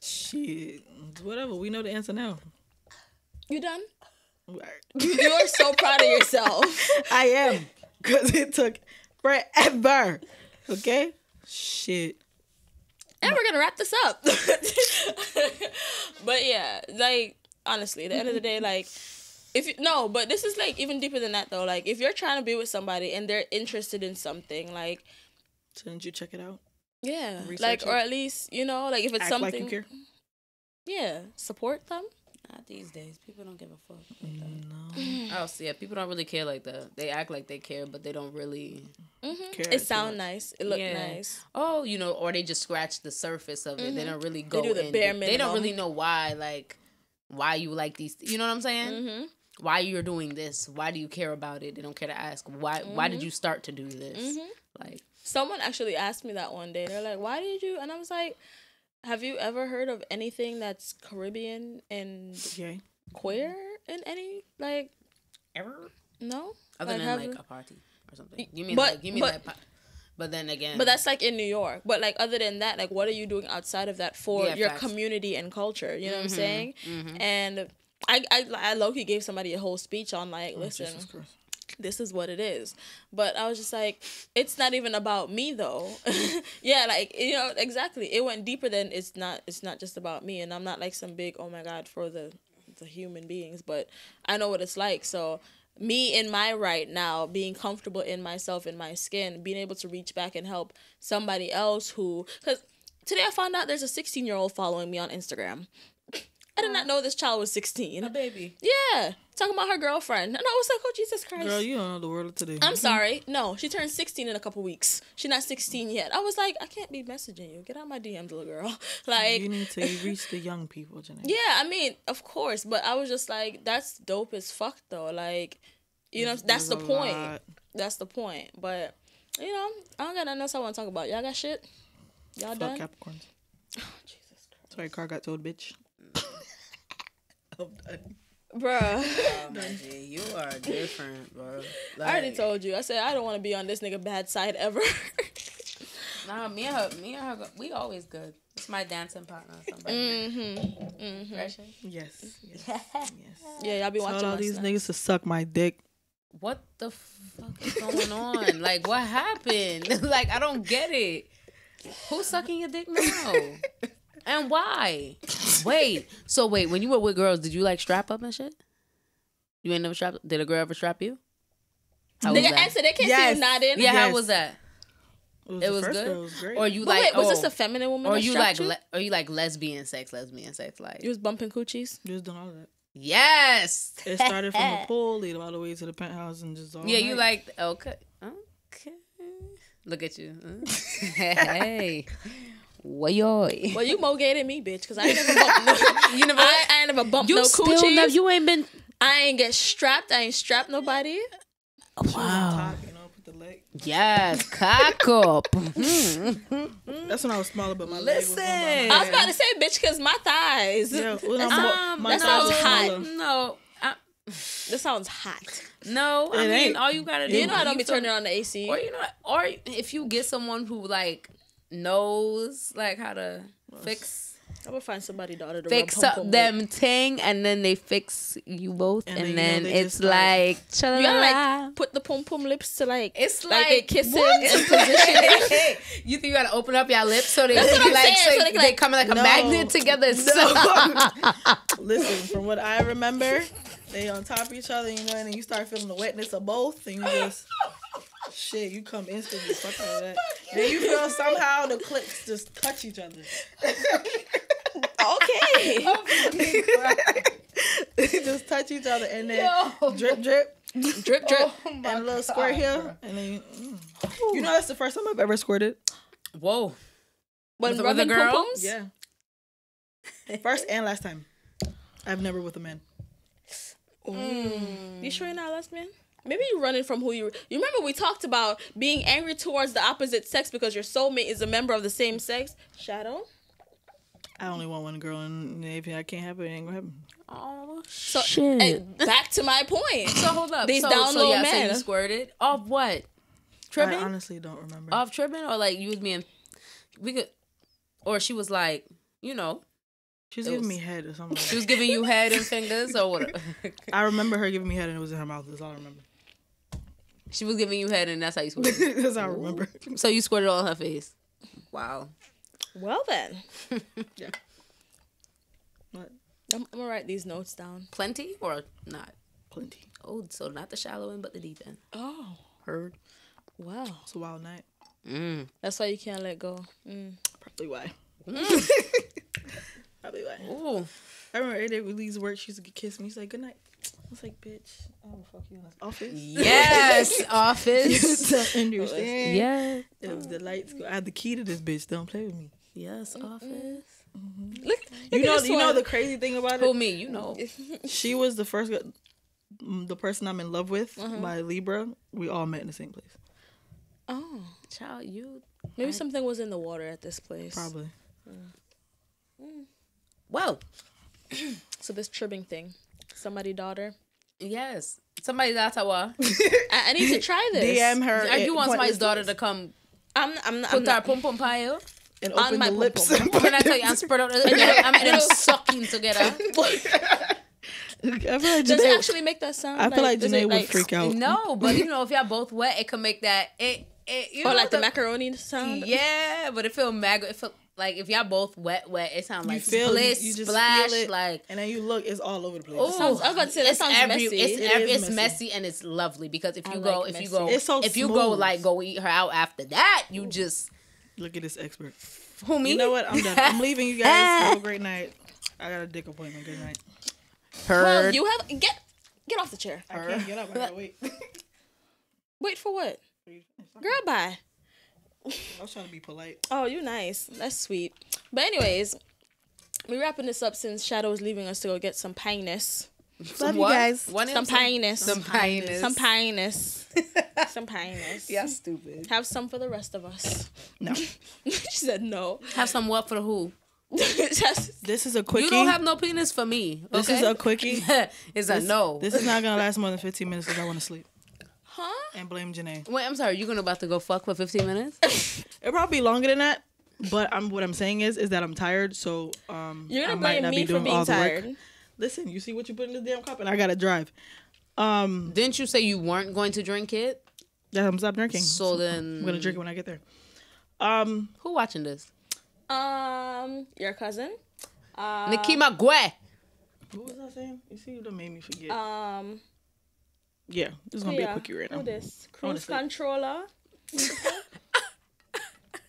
Shit. Whatever. We know the answer now. you done? Right. You're so proud of yourself. I am. Because it took forever. Okay? Shit. and we're gonna wrap this up. but yeah, like honestly, at the end of the day, like if you, no, but this is like even deeper than that though. Like if you're trying to be with somebody and they're interested in something, like Shouldn't you check it out? yeah, Research like it. or at least you know, like if it's Act something, like yeah, support them. Not these days. People don't give a fuck. No. Oh, so yeah, people don't really care like that. They act like they care, but they don't really. Care It sound much. nice. It look Yeah. nice. Oh, you know, or they just scratch the surface of it. They don't really go. do the in bare deep. They don't really know why, like, why you like these. You know what I'm saying? Mm-hmm. Why you're doing this? Why do you care about it? They don't care to ask why. Why Mm-hmm. did you start to do this? Like, Someone actually asked me that one day. They're like, "Why did you?" And I was like, "Have you ever heard of anything that's Caribbean and Yay. queer in any like ever no?" other Like, than like you- a party or something. You mean But- like you mean but- like. pa- But then again, But that's like in New York. But like other than that, like what are you doing outside of that for Yeah, your facts. Mm-hmm. community and culture? You know what I'm saying? And I I I Loki gave somebody a whole speech on like, listen, Jesus Christ. This is what it is. But I was just like, it's not even about me though. yeah, like you know exactly. It went deeper than it's not. It's not just about me, and I'm not like some big oh my god for the the human beings, but I know what it's like. So me in my right now, being comfortable in myself in my skin, being able to reach back and help somebody else who because today I found out there's a 16 year old following me on Instagram. I did not uh-huh. know this child was 16. A baby. Yeah, talking about her girlfriend, and I was like, "Oh Jesus Christ!" Girl, you don't know the world of today. I'm mm-hmm. sorry. No, she turned 16 in a couple weeks. She's not 16 yet. I was like, I can't be messaging you. Get out my DMs, little girl. Like, you need to reach the young people, Janae. yeah, I mean, of course, but I was just like, that's dope as fuck, though. Like, you know, that's the point. lot. That's the point. But, you know, I don't got nothing else I want to talk about. Y'all got shit? Y'all Fuck done? Capricorns. Jesus Christ. Sorry, car got towed, bitch. I'm done. Bruh. Oh, G, you are different, bro. I already told you. I said, I don't want to be on this nigga bad side ever. Nah, me and her, me and her, we always good. It's my dancing partner. or Somebody. mm-hmm. Mm-hmm. Precious. Yes. Yes. yes. Yeah, y'all be Tell watching all these snap. niggas to suck my dick. What the fuck is going on? like, what happened? like, I don't get it. Who's sucking your dick now? And why? Wait. So wait, when you were with girls, did you like strap up and shit? You ain't never strap. Did a girl ever strap you? How was Nigga, that? answer. They can't see Yes. you nodding. Yeah, how was that? It was, It was good. Girl, it was great. Or you But like? wait, was oh, this a feminine woman? or you strapped like? Le- or you like lesbian sex? Lesbian sex? Like? You was bumping coochies. just doing all that. Yes. It started from the pool, lead all the way to the penthouse, and just all Yeah, you night. like okay, okay. Look at you. huh? Hey, way Well, you mo gay than me, bitch, because I ain't never bumped no. You never- I, I ain't never bumped You no still coochies. never. You ain't been. I ain't get strapped. I ain't strapped nobody. Wow. Top, you know, the leg. Yes, cock up. That's when I was smaller, but my leg was Listen. on my I was about to say, bitch, because my thighs. Yeah, well, Um, my that thighs sounds hot. smaller. No, I, This sounds hot. no. I It mean, ain't. all you gotta do. You know I don't be feel- turning on the AC. Or you know, or if you get someone who like knows like how to fix I would find somebody daughter to fix up them ting, and then they fix you both, And and, then, then it's like- like. You gotta like put the pom pom lips to like. It's like, like, kissing in position. you think you gotta open up your lips so they That's can what I'm like saying, so so they, they like- come like a magnet together. So Listen, from what I remember, they on top of each other, you know, and then you start feeling the wetness of both, and you just shit, you come instantly. Fuck all that. And then you feel somehow the clips just touch each other. okay. they just touch each other, and then Yo. drip, drip, drip drip. and a little squirt here, and then mm. you know that's the first time I've ever squirted. Whoa. When With- with a rubbing girl? pom poms. Yeah, first and last time. I've never with a man. You sure you're not a lesbian? Maybe you're running from who you. You remember we talked about being angry towards the opposite sex because your soulmate is a member of the same sex. Shadoe. I only want one girl, and if I can't have it, it ain't gonna happen. Oh So shit. and back to my point. so hold up. These so, down so low yeah, so men. you squirted off what? Tripping? I honestly don't remember. off tripping or like you was being we could or she was like you know she was it giving was- me head or something. she was giving you head and fingers or what I remember her giving me head, and it was in her mouth. That's all I remember. She was giving you head and that's how you squirted That's all I remember. so you squirted on her face wow Well then, yeah. What? I'm, I'm gonna write these notes down. Plenty or not? Plenty. Oh, so not the shallow end, but the deep end. Oh, Heard. wow. It's a wild night. Mm. That's why you can't let go. Mm. Probably why. Probably why. Ooh. I remember every day we leave work, she used to kiss me. She's like, "Good night." I was like, "Bitch, I will fuck you in office." Yes, office. Don't understand. yeah. If the lights go, I have the key to this bitch. Don't play with me. Yes, office. Mm-hmm. Look, You look at know, this you know the crazy thing about it. Who me? You know. She was the first, mm, the person I'm in love with. Mm-hmm. My Libra. We all met in the same place. Oh, Child, you. maybe something was in the water at this place. Probably. Mm. Mm. Well, So this tribbing thing, somebody daughter. Yes. Somebody's Ottawa. I, I need to try this. DM her. Are you and want point somebody's daughter to come I'm, I'm, I'm put her not. pum pum pie? and on my the lips. pom-pom. Can I tell you? I'm spread out. And I'm them sucking together. I feel like Does it actually make that sound? I feel like does Janae it, would freak out. No, but you know, if y'all both wet, it can make that it. it you Or know like the the- macaroni sound. Yeah, but it feel mag. It feel like if y'all both wet, wet. It sounds like You feel- splish, you just splash, feel it. like. and then you look, it's all over the place. Ooh, sounds- I was about to say, that it's sounds messy. It's, It every, is it's messy. messy and it's lovely because if I you like go, if you go, It's so if you go like go eat her out after that, you just Look at this expert. who me? You know what? I'm done. I'm leaving you guys. Have a great night. I got a dick appointment. Good night. Heard. Well, you have get get off the chair. I can't get up. I gotta wait. Wait for what? Girl, bye. I was trying to be polite. Oh, you nice. That's sweet. But anyways, we wrapping this up since Shadoe is leaving us to go get some pinus. Some you what? guys. What Some is- pinus. Some pinus. Some pinus. some pinus. Yeah, stupid. Have some for the rest of us. No. she said no. Have some what for the who? Just- This is a quickie. You don't have no penis for me. Okay? This is a quickie. it's a no. This is not gonna last more than 15 minutes because I want to sleep. Huh? And blame Janae. Wait, I'm sorry. You're gonna about to go fuck for 15 minutes? It'll probably be longer than that. But I'm what I'm saying is is that I'm tired, so um You're gonna might blame not me be for being all the work. tired. Listen, you see what you put in this damn cup, and I gotta drive. Um, Didn't you say you weren't going to drink it? yeah, I'm stop drinking. So then, I'm gonna drink it when I get there. Um, Who watching this? Um, your cousin. Uh, Nikki McGuire. what was I saying? You see, you done made me forget. Um, yeah, this is gonna be a yeah. quickie right now. Who this? Cruise sleep. controller.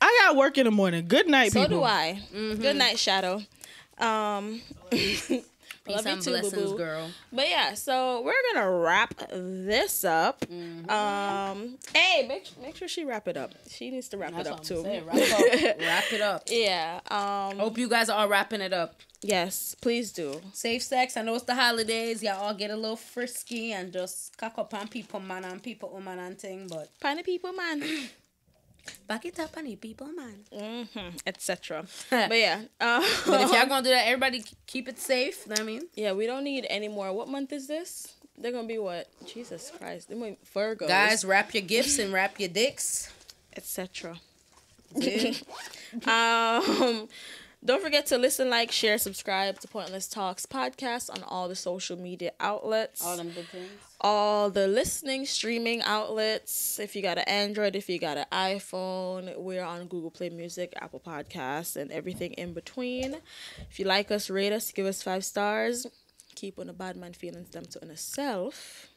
I got work in the morning. Good night, So people. do I. Good night, Shadoe. Um, Peace love you and too, blessings, boo-boo. girl. But yeah, so we're gonna wrap this up. Mm-hmm. Um, hey, make make sure she wrap it up. She needs to wrap That's it up too. saying. Wrap, up. wrap it up. Yeah. Um. Hope you guys are all wrapping it up. Yes, please do. Safe sex. I know it's the holidays. Y'all all get a little frisky and just cock up on people, man, and people, woman, and thing. But Find people, man. back it up on the people, man. mm-hmm, Etc. But yeah. Um, But if y'all gonna do that, everybody keep it safe. know what I mean, yeah, we don't need any more. What month is this? They're gonna be what? Jesus Christ. They're going Virgo. guys, wrap your gifts and wrap your dicks. Etc. Um, don't forget to listen, like, share, subscribe to Pointlesss Talks podcast on all the social media outlets, all them good things. all the listening, streaming outlets. If you got an Android, if you got an iPhone, we're on Google Play Music, Apple Podcasts, and everything in between. If you like us, rate us, give us five stars. Keep on the bad man feelings them to inner self.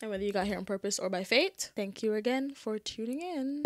And whether you got here on purpose or by fate, thank you again for tuning in.